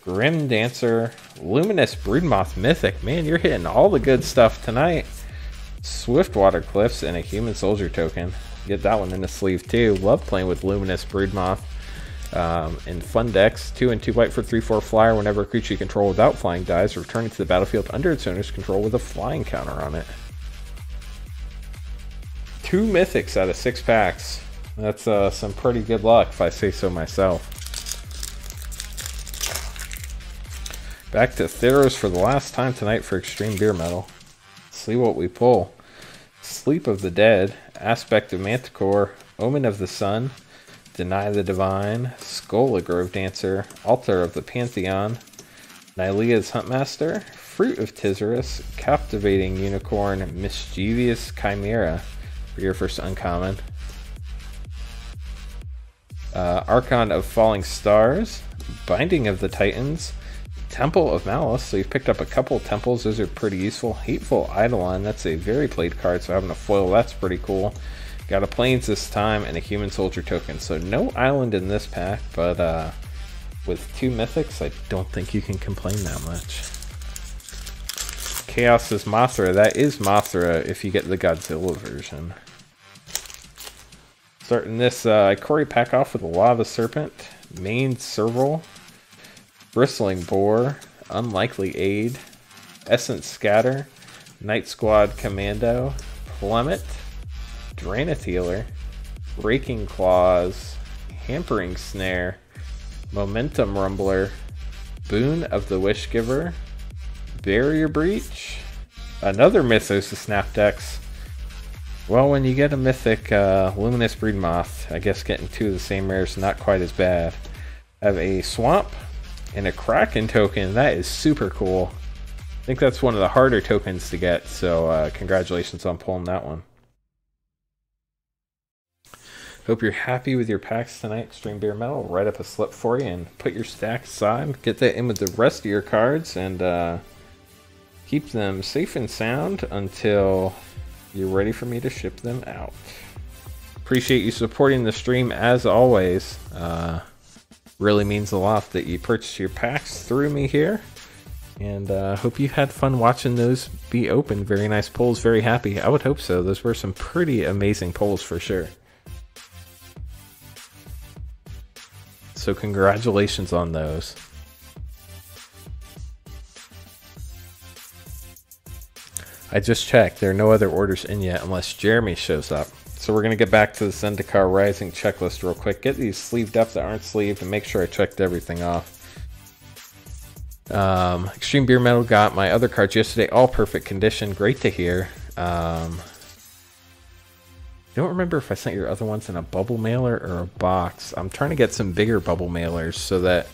Grim Dancer, Luminous Broodmoth Mythic. Man, you're hitting all the good stuff tonight. Swiftwater Cliffs and a Human Soldier token. Get that one in the sleeve too. Love playing with Luminous Broodmoth. Um, in fun decks, 2 and 2 white for 3 4 flyer. Whenever a creature you control without flying dies, return it to the battlefield under its owner's control with a flying counter on it two mythics out of six packs. That's uh, some pretty good luck, if I say so myself. Back to Theros for the last time tonight for Extreme Beer Metal. See what we pull. Sleep of the Dead, Aspect of Manticore, Omen of the Sun, Deny the Divine, Skola Grovedancer, Altar of the Pantheon, Nylea's Huntmaster, Fruit of Tizerus, Captivating Unicorn, Mischievous Chimera, for your first uncommon. Uh, Archon of Falling Stars, Binding of the Titans, Temple of Malice. So you've picked up a couple temples; those are pretty useful. Hateful Eidolon, that's a very played card, so having a foil that's pretty cool. Got a plains this time and a human soldier token. So no island in this pack, but uh, with two mythics, I don't think you can complain that much. Chaos is Mothra. That is Mothra if you get the Godzilla version. Starting this uh, pack off with a Lava Serpent, Maned Serval, Bristling Boar, Unlikely Aid, Essence Scatter, Night Squad Commando, Plummet, Drannith Healer, Breaking Claws, Hampering Snare, Momentum Rumbler, Boon of the Wish Giver, Barrier Breach, another Mythos of Snapdax. Well, when you get a Mythic uh, Luminous Broodmoth, I guess getting two of the same rares is not quite as bad. I have a Swamp and a Kraken token. That is super cool. I think that's one of the harder tokens to get, so uh, congratulations on pulling that one. Hope you're happy with your packs tonight. Extreme Beer Metal. Write up a slip for you and put your stack aside. Get that in with the rest of your cards and uh, keep them safe and sound until you're ready for me to ship them out. Appreciate you supporting the stream as always. Uh, really means a lot that you purchase your packs through me here. And uh, hope you had fun watching those be open. Very nice pulls. Very happy. I would hope so. Those were some pretty amazing pulls for sure. So congratulations on those. I just checked. There are no other orders in yet unless Jeremy shows up. So we're going to get back to the Zendikar Rising checklist real quick. Get these sleeved up that aren't sleeved and make sure I checked everything off. Um, Extreme Beer Metal got my other cards yesterday, all perfect condition. Great to hear. Um, don't remember if I sent your other ones in a bubble mailer or a box. I'm trying to get some bigger bubble mailers so that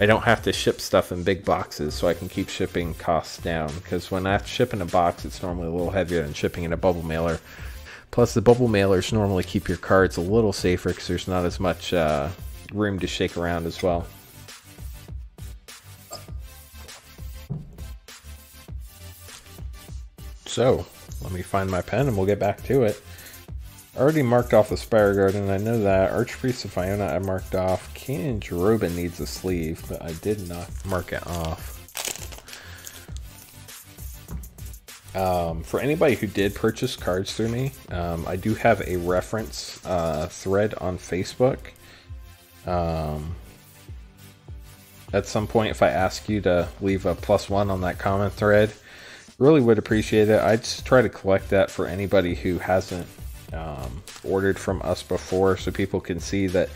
I don't have to ship stuff in big boxes so I can keep shipping costs down. Because when I ship in a box, it's normally a little heavier than shipping in a bubble mailer. Plus, the bubble mailers normally keep your cards a little safer because there's not as much uh, room to shake around as well. So, let me find my pen and we'll get back to it. I already marked off the Spire Garden, I know that. Archpriest of Iona I marked off. Canyon Jarobin needs a sleeve, but I did not mark it off. Um, for anybody who did purchase cards through me, um, I do have a reference uh, thread on Facebook. Um, at some point, if I ask you to leave a plus one on that comment thread, really would appreciate it. I just try to collect that for anybody who hasn't um, ordered from us before so people can see that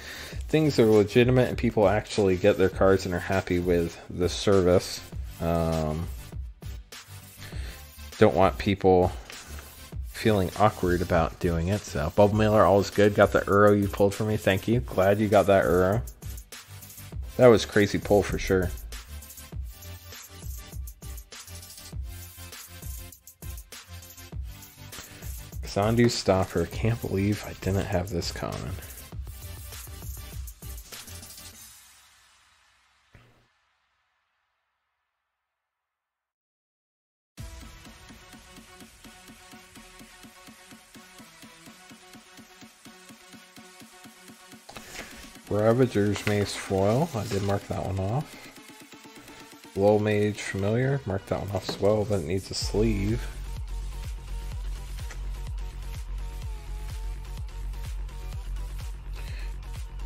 things are legitimate and people actually get their cards and are happy with the service. Um, don't want people feeling awkward about doing it. So, Bubble Mailer, always good. Got the Uro you pulled for me. Thank you. Glad you got that Uro. That was crazy pull for sure. Xandu Stopper. Can't believe I didn't have this common. Ravager's Mace Foil. I did mark that one off. Low Mage Familiar. Mark that one off as well, but it needs a sleeve.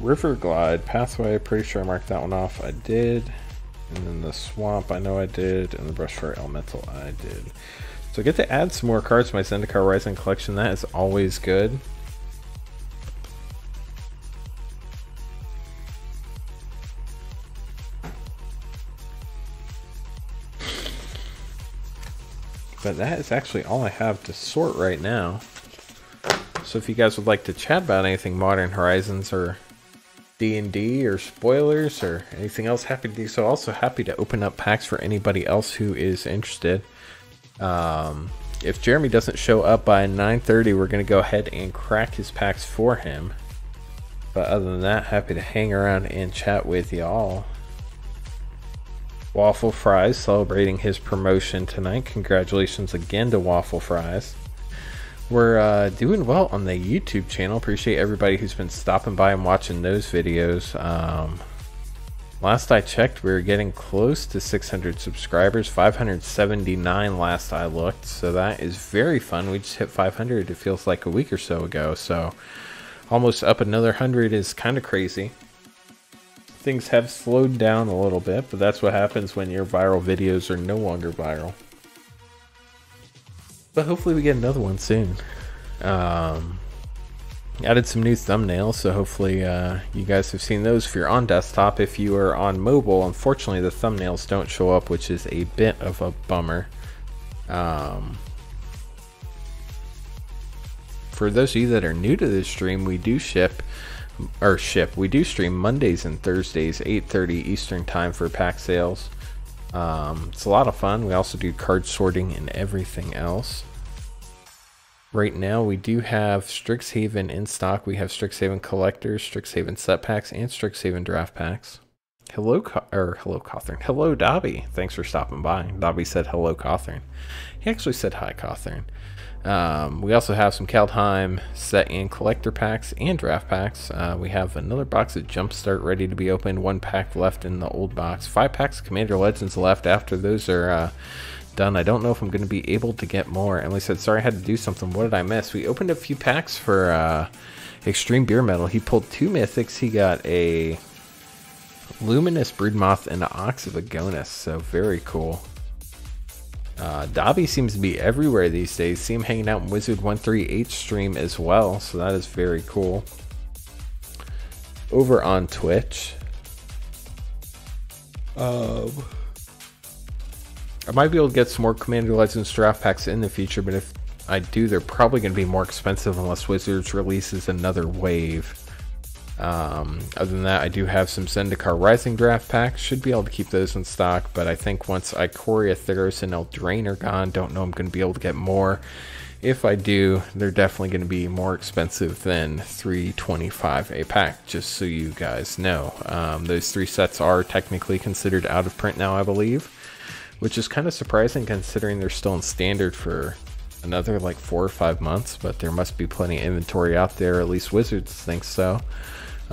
River Glide Pathway, pretty sure I marked that one off. I did. And then the Swamp, I know I did. And the Brushfire Elemental, I did. So I get to add some more cards to my Zendikar Rising collection. That is always good. That is actually all I have to sort right now. So if you guys would like to chat about anything Modern Horizons or D&D or spoilers or anything else, happy to do so. Also happy to open up packs for anybody else who is interested. Um, if Jeremy doesn't show up by 9.30, we're going to go ahead and crack his packs for him. But other than that, happy to hang around and chat with y'all. Waffle Fries celebrating his promotion tonight. Congratulations again to Waffle Fries. We're uh, doing well on the YouTube channel. Appreciate everybody who's been stopping by and watching those videos. Um, last I checked, we were getting close to 600 subscribers. 579 last I looked. So that is very fun. We just hit 500, it feels like a week or so ago. So almost up another 100 is kind of crazy. Things have slowed down a little bit, but that's what happens when your viral videos are no longer viral. But hopefully we get another one soon. Um, added some new thumbnails, so hopefully uh, you guys have seen those if you're on desktop. If you are on mobile, unfortunately the thumbnails don't show up, which is a bit of a bummer. Um, for those of you that are new to this stream, we do ship or ship. We do stream Mondays and Thursdays, 8:30 Eastern time for pack sales. Um, it's a lot of fun. We also do card sorting and everything else. Right now, we do have Strixhaven in stock. We have Strixhaven collectors, Strixhaven set packs, and Strixhaven draft packs. Hello, or hello, Cothern. Hello, Dobby. Thanks for stopping by. Dobby said hello, Cothern. He actually said hi, Cothern. Um, we also have some Kaldheim set and collector packs and draft packs. Uh, we have another box of Jumpstart ready to be opened. One pack left in the old box. Five packs of Commander Legends left after those are uh, done. I don't know if I'm going to be able to get more. Emily said, sorry, I had to do something. What did I miss? We opened a few packs for uh, Extreme Beer Metal. He pulled two mythics. He got a Luminous Broodmoth and an Ox of Agonas. So very cool. Uh, Dobby seems to be everywhere these days. See him hanging out in Wizard 138 stream as well. So that is very cool. Over on Twitch. Um, I might be able to get some more Commander Legends draft packs in the future, but if I do, they're probably going to be more expensive unless Wizards releases another wave. Um, other than that, I do have some Zendikar Rising draft packs. Should be able to keep those in stock, but I think once Ikoria, Theros, and Eldraine are gone, don't know I'm going to be able to get more. If I do, they're definitely going to be more expensive than 325 a pack, just so you guys know. Um, those three sets are technically considered out of print now, I believe, which is kind of surprising considering they're still in standard for another like four or five months, but there must be plenty of inventory out there, at least Wizards think so.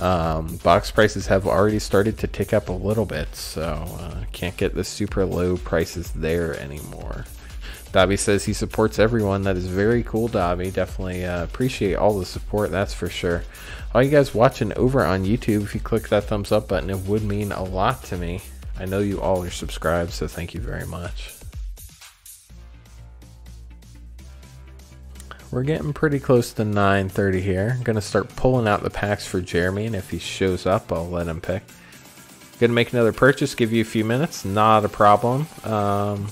Um, box prices have already started to tick up a little bit, so uh, can't get the super low prices there anymore. Dobby says he supports everyone. That is very cool, Dobby. Definitely uh, appreciate all the support, that's for sure. All you guys watching over on YouTube, if you click that thumbs up button, it would mean a lot to me. I know you all are subscribed, so thank you very much. We're getting pretty close to 9.30 here. I'm going to start pulling out the packs for Jeremy, and if he shows up, I'll let him pick. Going to make another purchase, give you a few minutes. Not a problem. Um,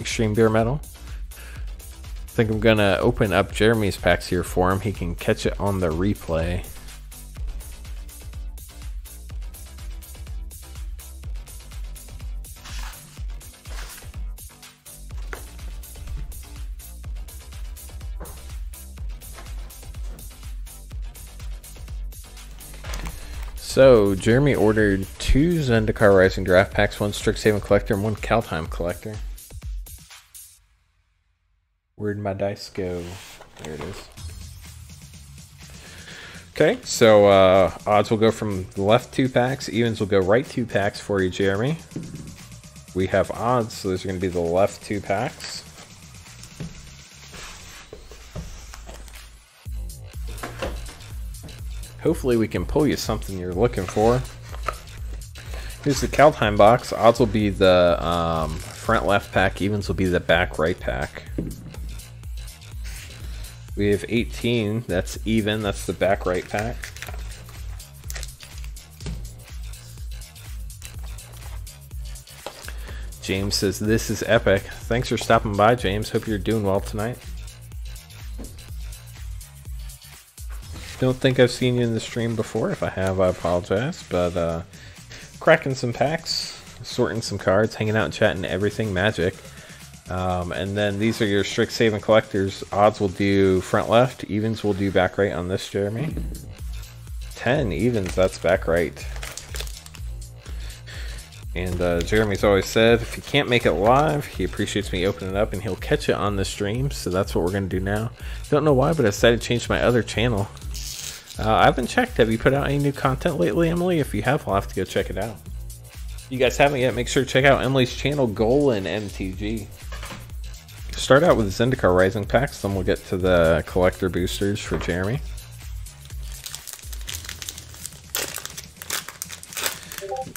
Extreme Beer Metal. I think I'm going to open up Jeremy's packs here for him. He can catch it on the replay. So, Jeremy ordered two Zendikar Rising draft packs, one Strixhaven Collector and one Kaldheim Collector. Where'd my dice go? There it is. Okay, so uh, odds will go from left two packs, evens will go right two packs for you, Jeremy. We have odds, so those are going to be the left two packs. Hopefully we can pull you something you're looking for. Here's the Kaldheim box. Odds will be the um, front left pack. Evens will be the back right pack. We have 18. That's even. That's the back right pack. James says, This is epic. Thanks for stopping by, James. Hope you're doing well tonight. Don't think I've seen you in the stream before. If I have, I apologize. But uh, cracking some packs, sorting some cards, hanging out and chatting everything magic. Um, and then these are your Strixhaven collectors. Odds will do front left, evens will do back right on this, Jeremy. 10 evens, that's back right. And uh, Jeremy's always said if he can't make it live, he appreciates me opening it up and he'll catch it on the stream. So that's what we're going to do now. Don't know why, but I decided to change my other channel. Uh, I haven't checked. Have you put out any new content lately, Emily? If you have, I'll have to go check it out. If you guys haven't yet, make sure to check out Emily's channel, Golan MTG. Start out with Zendikar Rising packs, then we'll get to the collector boosters for Jeremy.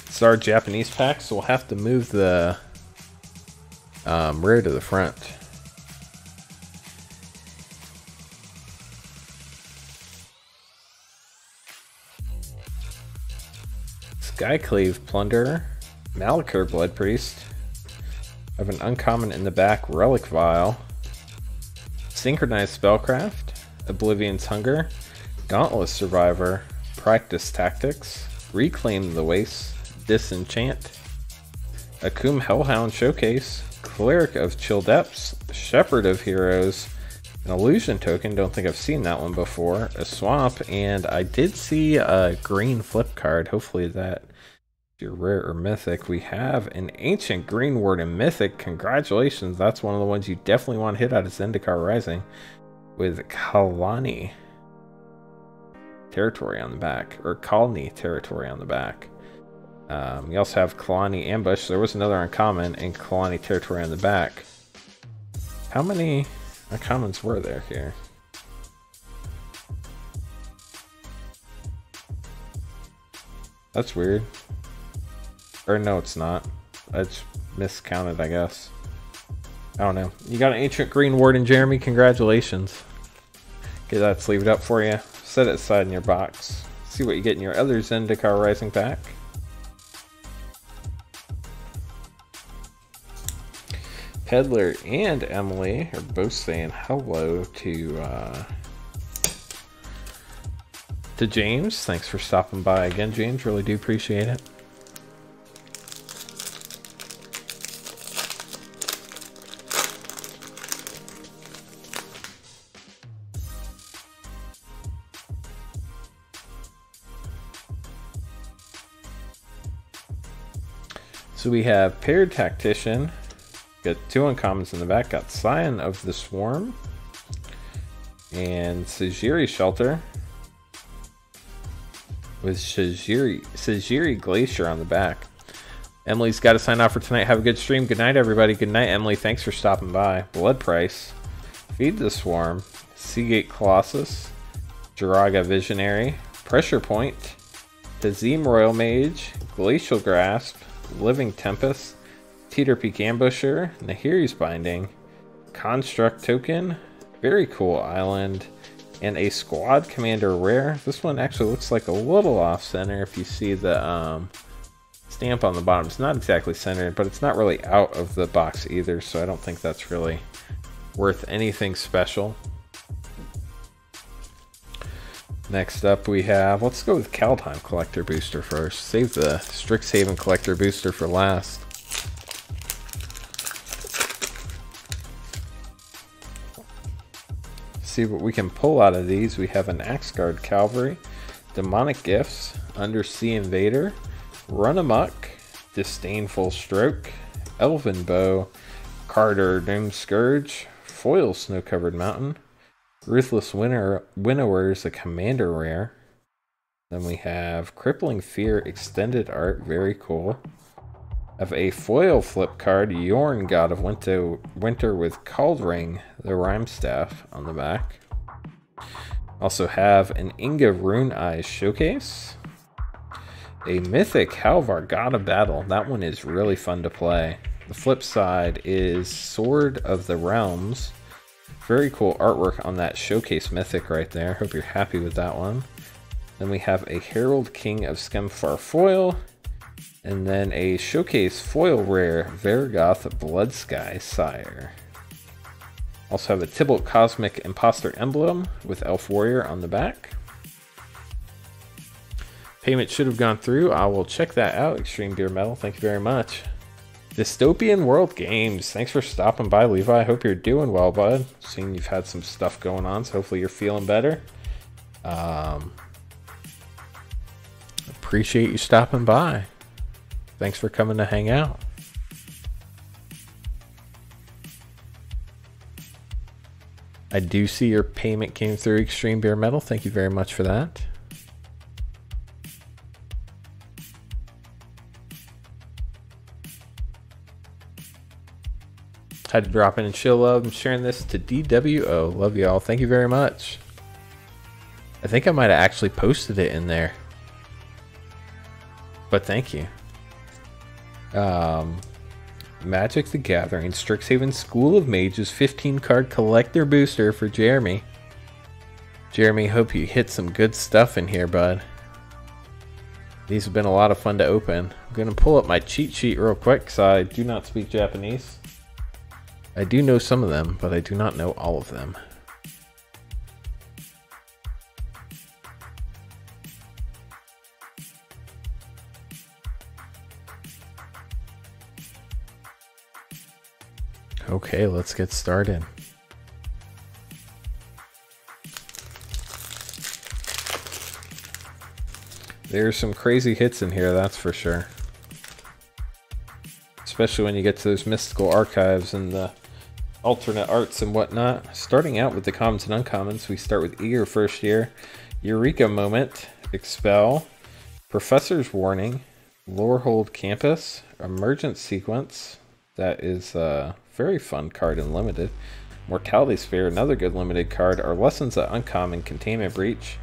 It's our Japanese pack, so we'll have to move the um, rear to the front. Skycleave Plunderer, Malakir Blood Priest, I have an uncommon in the back, Relic Vial, Synchronized Spellcraft, Oblivion's Hunger, Dauntless Survivor, Practice Tactics, Reclaim the Waste, Disenchant, Akoum Hellhound Showcase, Cleric of Chill Depths, Shepherd of Heroes, An illusion token, don't think I've seen that one before. A swamp, and I did see a green flip card. Hopefully that your rare or mythic. We have an ancient Greenwarden mythic. Congratulations, that's one of the ones you definitely want to hit out of Zendikar Rising with Khalni territory on the back, or Khalni territory on the back. Um, you also have Khalni Ambush. There was another uncommon and Khalni territory on the back. How many uncommons were there here? That's weird. Or no, it's not. I just miscounted, I guess. I don't know. You got an Ancient Greenwarden, Jeremy. Congratulations. Get that sleeved up for you. Set it aside in your box. See what you get in your other Zendikar Rising pack. Peddler and Emily are both saying hello to uh, to James. Thanks for stopping by again, James. Really do appreciate it. So we have Paired Tactician. Got two uncommons in the back. Got Scion of the Swarm. And Sejiri Shelter. With Sejiri, Sejiri Glacier on the back. Emily's got to sign off for tonight. Have a good stream. Good night, everybody. Good night, Emily. Thanks for stopping by. Blood Price. Feed the Swarm. Seagate Colossus. Joraga Visionary. Pressure Point. Tazeem Roilmage. Glacial Grasp. Living Tempest, Teeter Peak Ambusher, Nahiri's Binding, Construct Token, very cool island, and a Squad Commander Rare. This one actually looks like a little off center if you see the um, stamp on the bottom. It's not exactly centered, but it's not really out of the box either, so I don't think that's really worth anything special. Next up we have, let's go with Kaldheim Collector Booster first. Save the Strixhaven Collector Booster for last. See what we can pull out of these. We have an Axgard Cavalry, Demonic Gifts, Undersea Invader, Run Amok, Disdainful Stroke, Elven Bow, Kardur Doomscourge, Foil Snow Covered Mountain, Ruthless Winner Winnowers, a commander rare. Then we have Crippling Fear extended art, very cool. Have a foil flip card, Jorn, God of Winter, Winter with Kaldring, the Rime Staff on the back. Also have an Inga Rune Eyes showcase. A Mythic Halvar, God of Battle. That one is really fun to play. The flip side is Sword of the Realms. Very cool artwork on that Showcase Mythic right there. Hope you're happy with that one. Then we have a Harald King of Skemfar foil. And then a Showcase foil rare Varragoth Bloodsky Sire. Also have a Tibalt Cosmic Imposter Emblem with Elf Warrior on the back. Payment should have gone through. I will check that out. Extreme Beer Metal, thank you very much. Dystopian World Games. Thanks for stopping by, Levi. I hope you're doing well, bud. Seeing you've had some stuff going on, so hopefully you're feeling better. Um, appreciate you stopping by. Thanks for coming to hang out. I do see your payment came through Extreme Beer Metal. Thank you very much for that. Had to drop in and chill love. I'm sharing this to DWO. Love y'all. Thank you very much. I think I might have actually posted it in there. But thank you. Um, Magic the Gathering, Strixhaven School of Mages 15 card collector booster for Jeremy. Jeremy, hope you hit some good stuff in here, bud. These have been a lot of fun to open. I'm going to pull up my cheat sheet real quick because I do not speak Japanese. I do know some of them, but I do not know all of them. Okay, let's get started. There's some crazy hits in here, that's for sure. Especially when you get to those mystical archives and the alternate arts and whatnot. Starting out with the commons and uncommons, we start with Eager First Year, Eureka Moment, Expel, Professor's Warning, Lorehold Campus, Emergent Sequence, that is uh, very fun card in Limited, Mortality Sphere, another good Limited card, our Lessons at Uncommon, Containment Breach,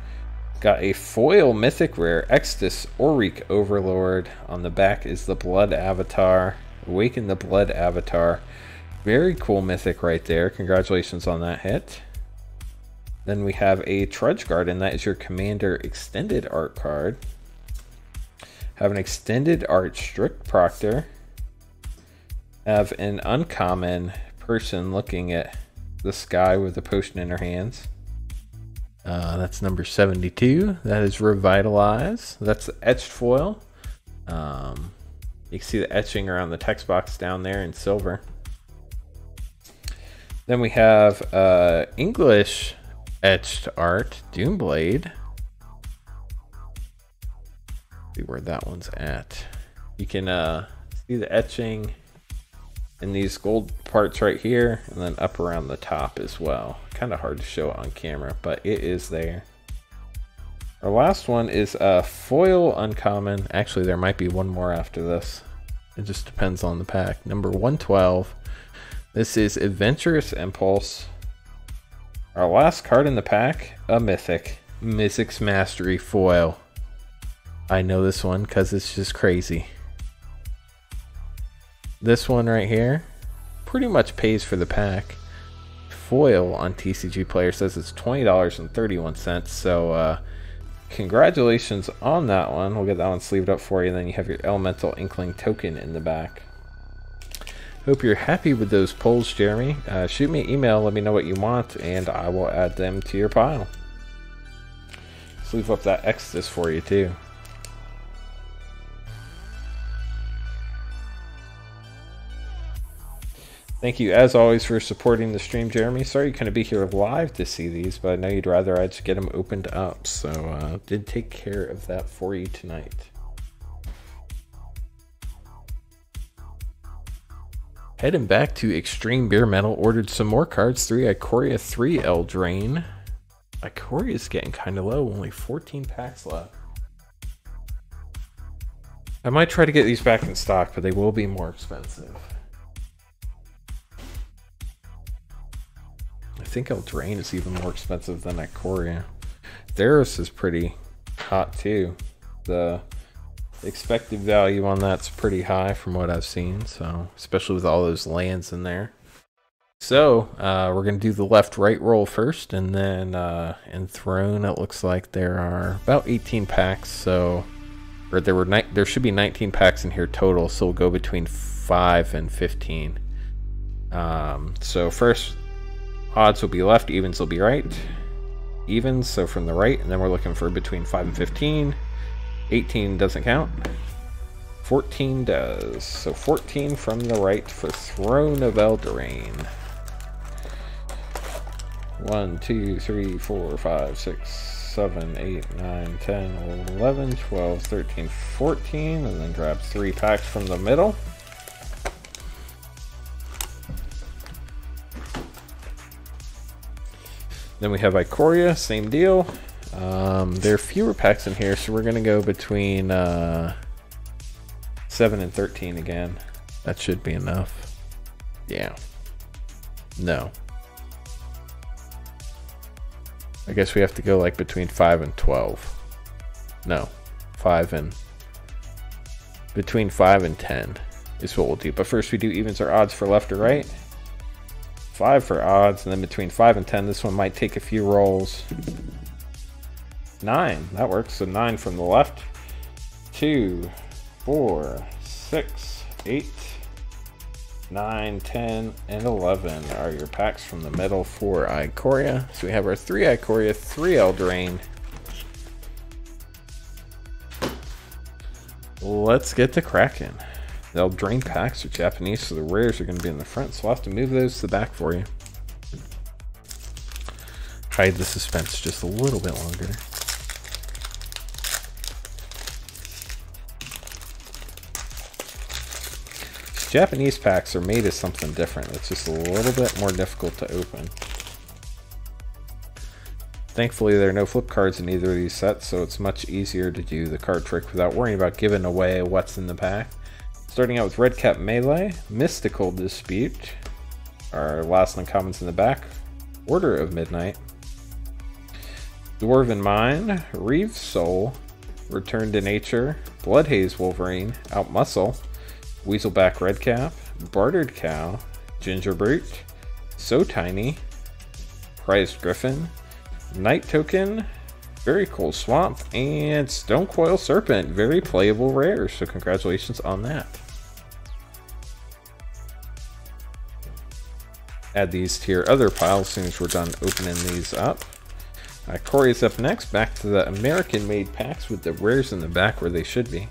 Got a foil mythic rare, Extus Oriq Overlord. On the back is the Blood Avatar. Awaken the Blood Avatar. Very cool mythic right there. Congratulations on that hit. Then we have a Trudge Garden. That is your Commander Extended Art card. Have an Extended Art Strict Proctor. Have an uncommon person looking at the sky with a potion in her hands. Uh, that's number 72. That is Revitalize. That's the etched foil. Um, you can see the etching around the text box down there in silver. Then we have uh, English etched art, Doomblade. See where that one's at. You can uh, see the etching in these gold parts right here, and then up around the top as well. Kind of hard to show on camera, but it is there. Our last one is a foil uncommon. Actually, there might be one more after this. It just depends on the pack. Number 112. This is Adventurous Impulse. Our last card in the pack, a Mythic. Mizzix's Mastery foil. I know this one because it's just crazy. This one right here pretty much pays for the pack. Foil on TCG Player says it's $20.31. So, uh, congratulations on that one. We'll get that one sleeved up for you. Then you have your Elemental Inkling token in the back. Hope you're happy with those polls, Jeremy. Uh, shoot me an email, let me know what you want, and I will add them to your pile. Sleeve up that Extus for you, too. Thank you, as always, for supporting the stream, Jeremy. Sorry you couldn't be here live to see these, but I know you'd rather I just get them opened up. So uh, did take care of that for you tonight. Heading back to Extreme Beer Metal, ordered some more cards. Three Ikoria, three Eldraine. Ikoria is getting kind of low, only 14 packs left. I might try to get these back in stock, but they will be more expensive. Think Eldraine is even more expensive than Ikoria. Theros is pretty hot too. The expected value on that's pretty high from what I've seen, so especially with all those lands in there. So uh, we're gonna do the left-right roll first, and then uh, in Throne it looks like there are about 18 packs. So, or there were there should be 19 packs in here total. So we'll go between five and 15. Um, so first, Odds will be left, evens will be right. Evens, so from the right, and then we're looking for between 5 and 15. 18 doesn't count. 14 does. So 14 from the right for Throne of Eldraine. 1, 2, 3, 4, 5, 6, 7, 8, 9, 10, 11, 12, 13, 14, and then grab three packs from the middle. Then we have Ikoria, same deal. Um, there are fewer packs in here, so we're going to go between uh, 7 and 13 again. That should be enough. Yeah. No. I guess we have to go like between 5 and 12. No. 5 and... Between 5 and 10 is what we'll do. But first we do evens or odds for left or right. Five for odds, and then between five and ten, this one might take a few rolls. Nine, that works. So nine from the left. Two, four, six, eight, nine, ten, and 11 are your packs from the middle for Ikoria. So we have our three Ikoria, three Eldraine. Let's get to cracking. Eldraine packs are Japanese, so the rares are going to be in the front, so I'll have to move those to the back for you. Hide the suspense just a little bit longer. Japanese packs are made as something different. It's just a little bit more difficult to open. Thankfully, there are no flip cards in either of these sets, so it's much easier to do the card trick without worrying about giving away what's in the pack. Starting out with Redcap Melee, Mystical Dispute, our last uncommons in the back, Order of Midnight, Dwarven Mine, Reave Soul, Return to Nature, Bloodhaze Wolverine, Outmuscle, Weaselback Redcap, Bartered Cow, Ginger Brute, So Tiny, Prized Griffin, Night Token, very cool Swamp, and Stone Coil Serpent. Very playable rare, so congratulations on that. Add these to your other pile as soon as we're done opening these up. Uh, Corey's up next, back to the American-made packs with the rares in the back where they should be.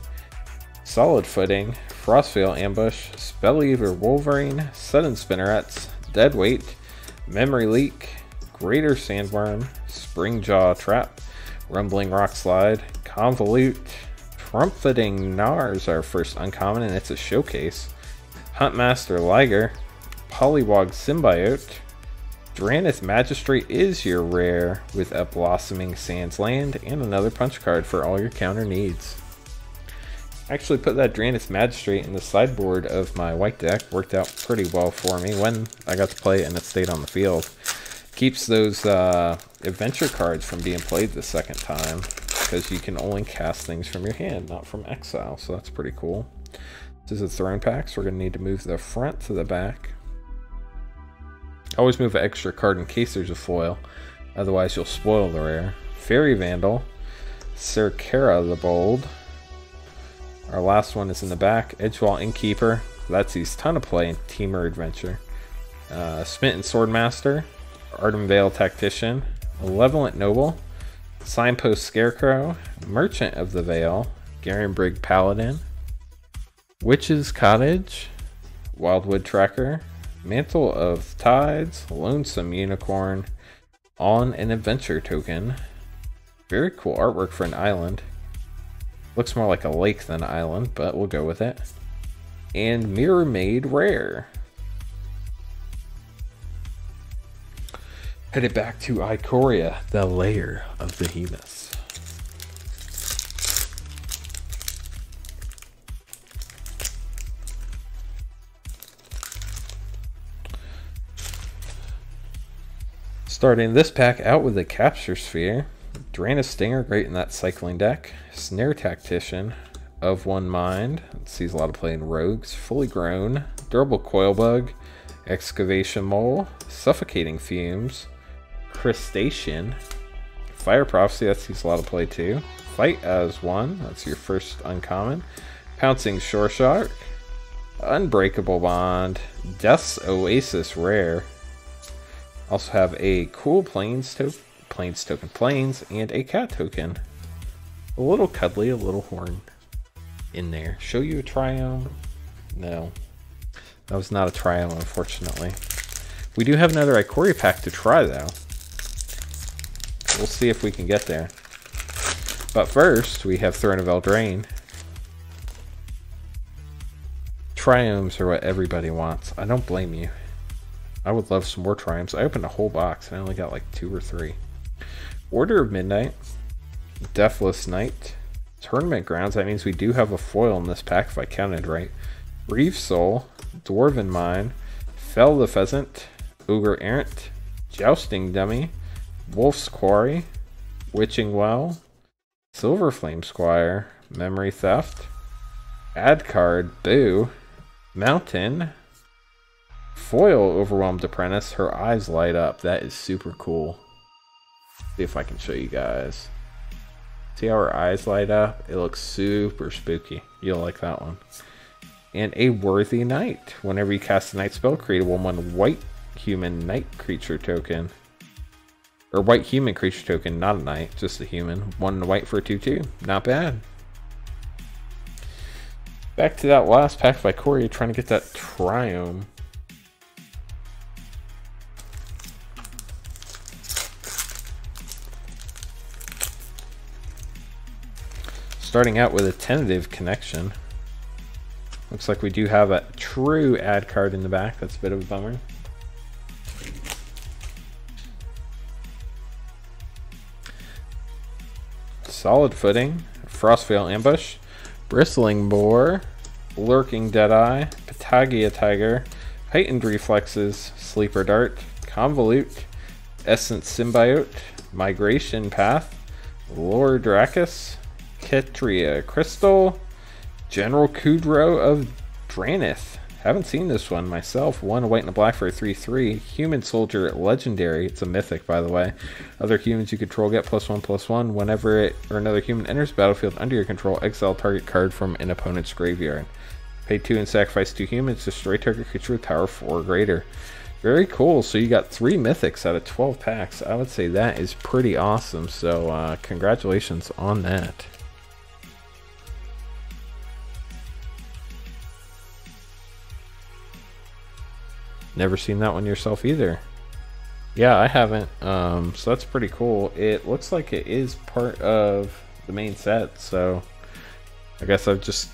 Solid Footing, Frostveil Ambush, Spelleater Wolverine, Sudden Spinnerets, Deadweight, Memory Leak, Greater Sandworm, Springjaw Trap, Rumbling Rock Slide, Convolute, Trumpeting Nars, our first uncommon, and it's a showcase. Huntmaster Liger, Pollywog Symbiote, Drannith Magistrate is your rare with a Blossoming Sands Land and another punch card for all your counter needs. Actually put that Drannith Magistrate in the sideboard of my white deck. Worked out pretty well for me when I got to play it and it stayed on the field. Keeps those uh, adventure cards from being played the second time because you can only cast things from your hand, not from exile. So that's pretty cool. This is a throne pack, so we're going to need to move the front to the back. Always move an extra card in case there's a foil, otherwise you'll spoil the rare. Fairy Vandal, Syr Carah the Bold. Our last one is in the back, Edgewall Innkeeper. That sees ton of play in Temur Adventure. Uh, Smitten Swordmaster, Arden Vale Tactician, Malevolent Noble, Signpost Scarecrow, Merchant of the Vale, Garenbrig Paladin, Witch's Cottage, Wildwood Tracker, Mantle of Tides, Lonesome Unicorn, on an Adventure token. Very cool artwork for an island. Looks more like a lake than an island, but we'll go with it. And Mirror Made Rare. Headed back to Ikoria, the lair of behemoths. Starting this pack out with a Capture Sphere, Drannith Stinger, great in that cycling deck. Snare Tactician, of one mind, sees a lot of play in rogues. Fully grown, durable coil bug, excavation mole, suffocating fumes, crystacean, fire prophecy, that sees a lot of play too. Fight as one, that's your first uncommon. Pouncing shore shark, unbreakable bond, death's oasis rare, also have a cool plains token, plains token, plains, and a cat token. A little cuddly, a little horn in there. Show you a triome? No. That was not a triome, unfortunately. We do have another Ikoria pack to try, though. We'll see if we can get there. But first, we have Throne of Eldraine. Triomes are what everybody wants. I don't blame you. I would love some more Triomes. I opened a whole box and I only got like two or three. Order of Midnight, Deathless Knight, Tournament Grounds. That means we do have a foil in this pack if I counted right. Reave Soul, Dwarven Mine, Fell the Pheasant, Ogre Errant, Jousting Dummy, Wolf's Quarry, Witching Well, Silver Flame Squire, Memory Theft, Ad Card, Boo, Mountain, Foil Overwhelmed Apprentice, her eyes light up. That is super cool. See if I can show you guys. See how her eyes light up? It looks super spooky. You'll like that one. And a Worthy Knight. Whenever you cast a knight spell, create a 1-1 white human knight creature token. Or white human creature token, not a knight, just a human. One white for a 2-2. Not bad. Back to that last pack by Corey, trying to get that Triome. Starting out with a tentative connection. Looks like we do have a true ad card in the back. That's a bit of a bummer. Solid footing. Frostveil ambush. Bristling boar. Lurking deadeye. Patagia tiger. Heightened reflexes. Sleeper dart. Convolute. Essence symbiote. Migration path. Lore Drakkis. Ketria crystal. General Kudro of Drannith. Haven't seen this one myself. One white and a black for a 3 3. Human Soldier Legendary. It's a mythic, by the way. Other humans you control get plus 1 plus 1. Whenever it or another human enters battlefield under your control, exile target card from an opponent's graveyard. Pay 2 and sacrifice 2 humans. Destroy target creature with tower 4 or greater. Very cool. So you got 3 mythics out of 12 packs. I would say that is pretty awesome. So uh, congratulations on that. Never seen that one yourself either. Yeah, I haven't. Um, so that's pretty cool. It looks like it is part of the main set, so I guess I've just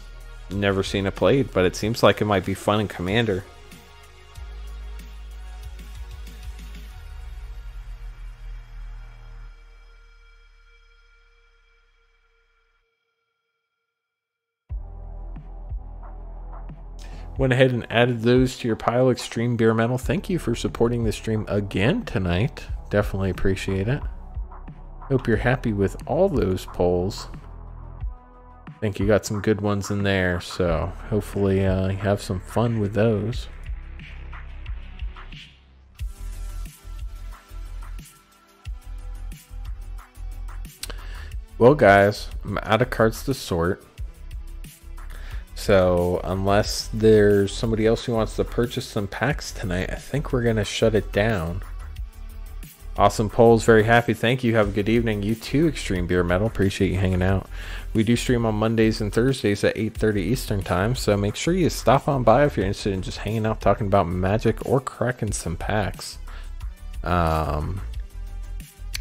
never seen it played, but it seems like it might be fun in Commander. Went ahead and added those to your pile, Extreme Beer Metal. Thank you for supporting the stream again tonight. Definitely appreciate it. Hope you're happy with all those polls. I think you got some good ones in there, so hopefully uh, you have some fun with those. Well, guys, I'm out of cards to sort. So unless there's somebody else who wants to purchase some packs tonight, I think we're gonna shut it down. Awesome polls, very happy. Thank you. Have a good evening. You too, Extreme Beer Metal. Appreciate you hanging out. We do stream on Mondays and Thursdays at 8:30 Eastern time, so make sure you stop on by if you're interested in just hanging out, talking about Magic or cracking some packs. Um,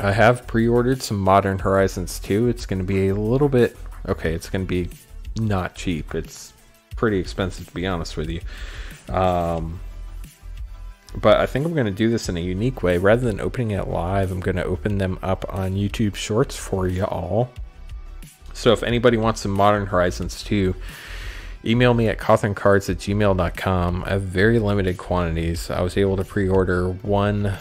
I have pre-ordered some Modern Horizons 2. It's going to be a little bit okay. It's going to be not cheap. It's pretty expensive to be honest with you. Um, but I think I'm going to do this in a unique way. Rather than opening it live, I'm going to open them up on YouTube Shorts for you all. So if anybody wants some Modern Horizons 2, email me at cotherncards at gmail.com. I have very limited quantities. I was able to pre order one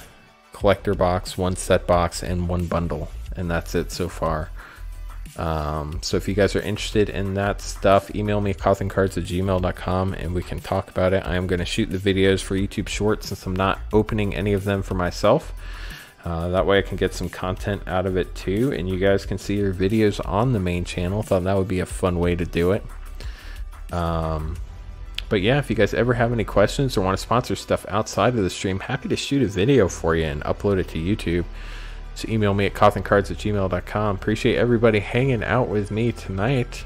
collector box, one set box, and one bundle, and that's it so far. Um, so if you guys are interested in that stuff, email me cotherncards at gmail.com and we can talk about it. I am going to shoot the videos for YouTube Shorts since I'm not opening any of them for myself. Uh, that way I can get some content out of it too, and you guys can see your videos on the main channel. Thought that would be a fun way to do it. Um, but yeah, if you guys ever have any questions or want to sponsor stuff outside of the stream, happy to shoot a video for you and upload it to YouTube. So email me at cotherncards at gmail.com. Appreciate everybody hanging out with me tonight.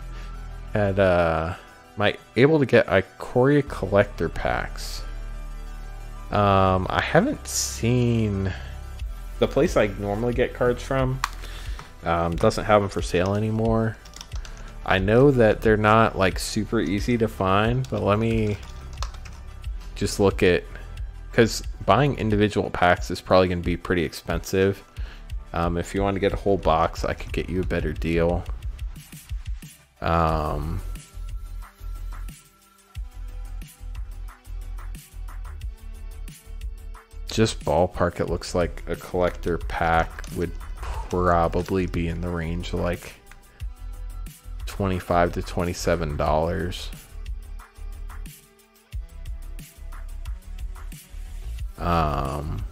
And uh I able to get Ikoria collector packs? Um I haven't seen the place I normally get cards from um, doesn't have them for sale anymore. I know that they're not like super easy to find, but let me just look at because buying individual packs is probably going to be pretty expensive. Um, if you want to get a whole box, I could get you a better deal. Um, just ballpark, it looks like a collector pack would probably be in the range of like 25 to 27 dollars. Um,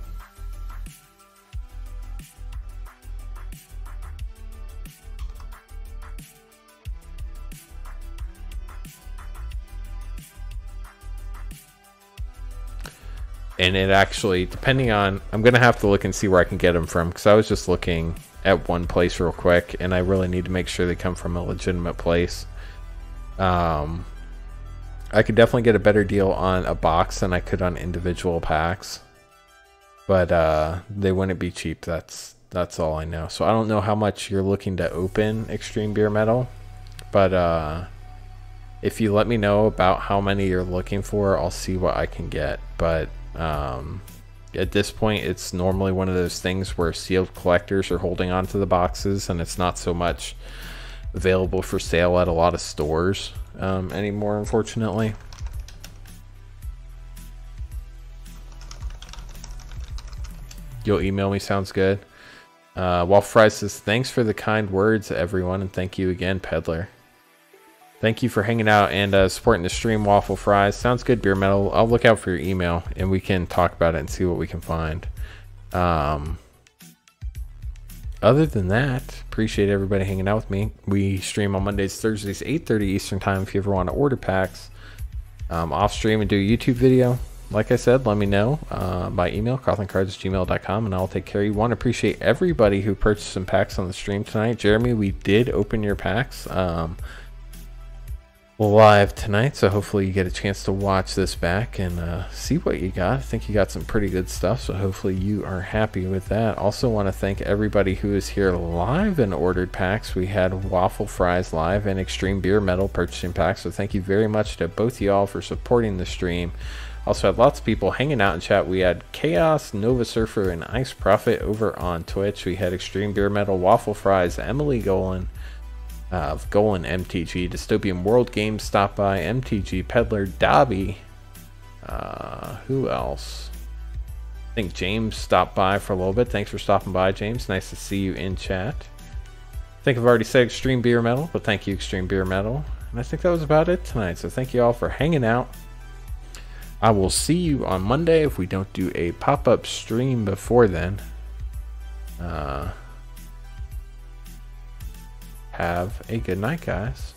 and it actually depending on i'm gonna have to look and see where i can get them from because i was just looking at one place real quick and i really need to make sure they come from a legitimate place um i could definitely get a better deal on a box than i could on individual packs but uh they wouldn't be cheap that's that's all i know so i don't know how much you're looking to open extreme beer metal but uh if you let me know about how many you're looking for, I'll see what I can get. But um, at this point, it's normally one of those things where sealed collectors are holding on to the boxes, and it's not so much available for sale at a lot of stores um, anymore, unfortunately. You'll email me, sounds good. Uh, Waffle Fries says, Thanks for the kind words, everyone, and thank you again, Peddler. Thank you for hanging out and uh, supporting the stream, Waffle Fries. Sounds good, Beer Metal. I'll look out for your email and we can talk about it and see what we can find. Um, other than that, appreciate everybody hanging out with me. We stream on Mondays, Thursdays, 8.30 Eastern Time if you ever want to order packs. Um, off stream and do a YouTube video. Like I said, let me know uh, by email, cotherncards@gmail.com, and I'll take care of you. Want to appreciate everybody who purchased some packs on the stream tonight. Jeremy, we did open your packs. Um, live tonight, so hopefully you get a chance to watch this back and uh, see what you got. I think you got some pretty good stuff, so hopefully you are happy with that. Also, want to thank everybody who is here live and ordered packs. We had Waffle Fries live and Extreme Beer Metal purchasing packs, so thank you very much to both y'all for supporting the stream. Also had lots of people hanging out in chat. We had Chaos, Nova Surfer, and Ice Prophet over on Twitch. We had Extreme Beer Metal, Waffle Fries, Emily Golan, of Golan MTG, Dystopian World Games stop by, MTG Peddler Dobby. Uh, who else? I think James stopped by for a little bit. Thanks for stopping by, James. Nice to see you in chat. I think I've already said Extreme Beer Metal, but thank you, Extreme Beer Metal. And I think that was about it tonight. So thank you all for hanging out. I will see you on Monday if we don't do a pop up stream before then. Uh, have a good night, guys.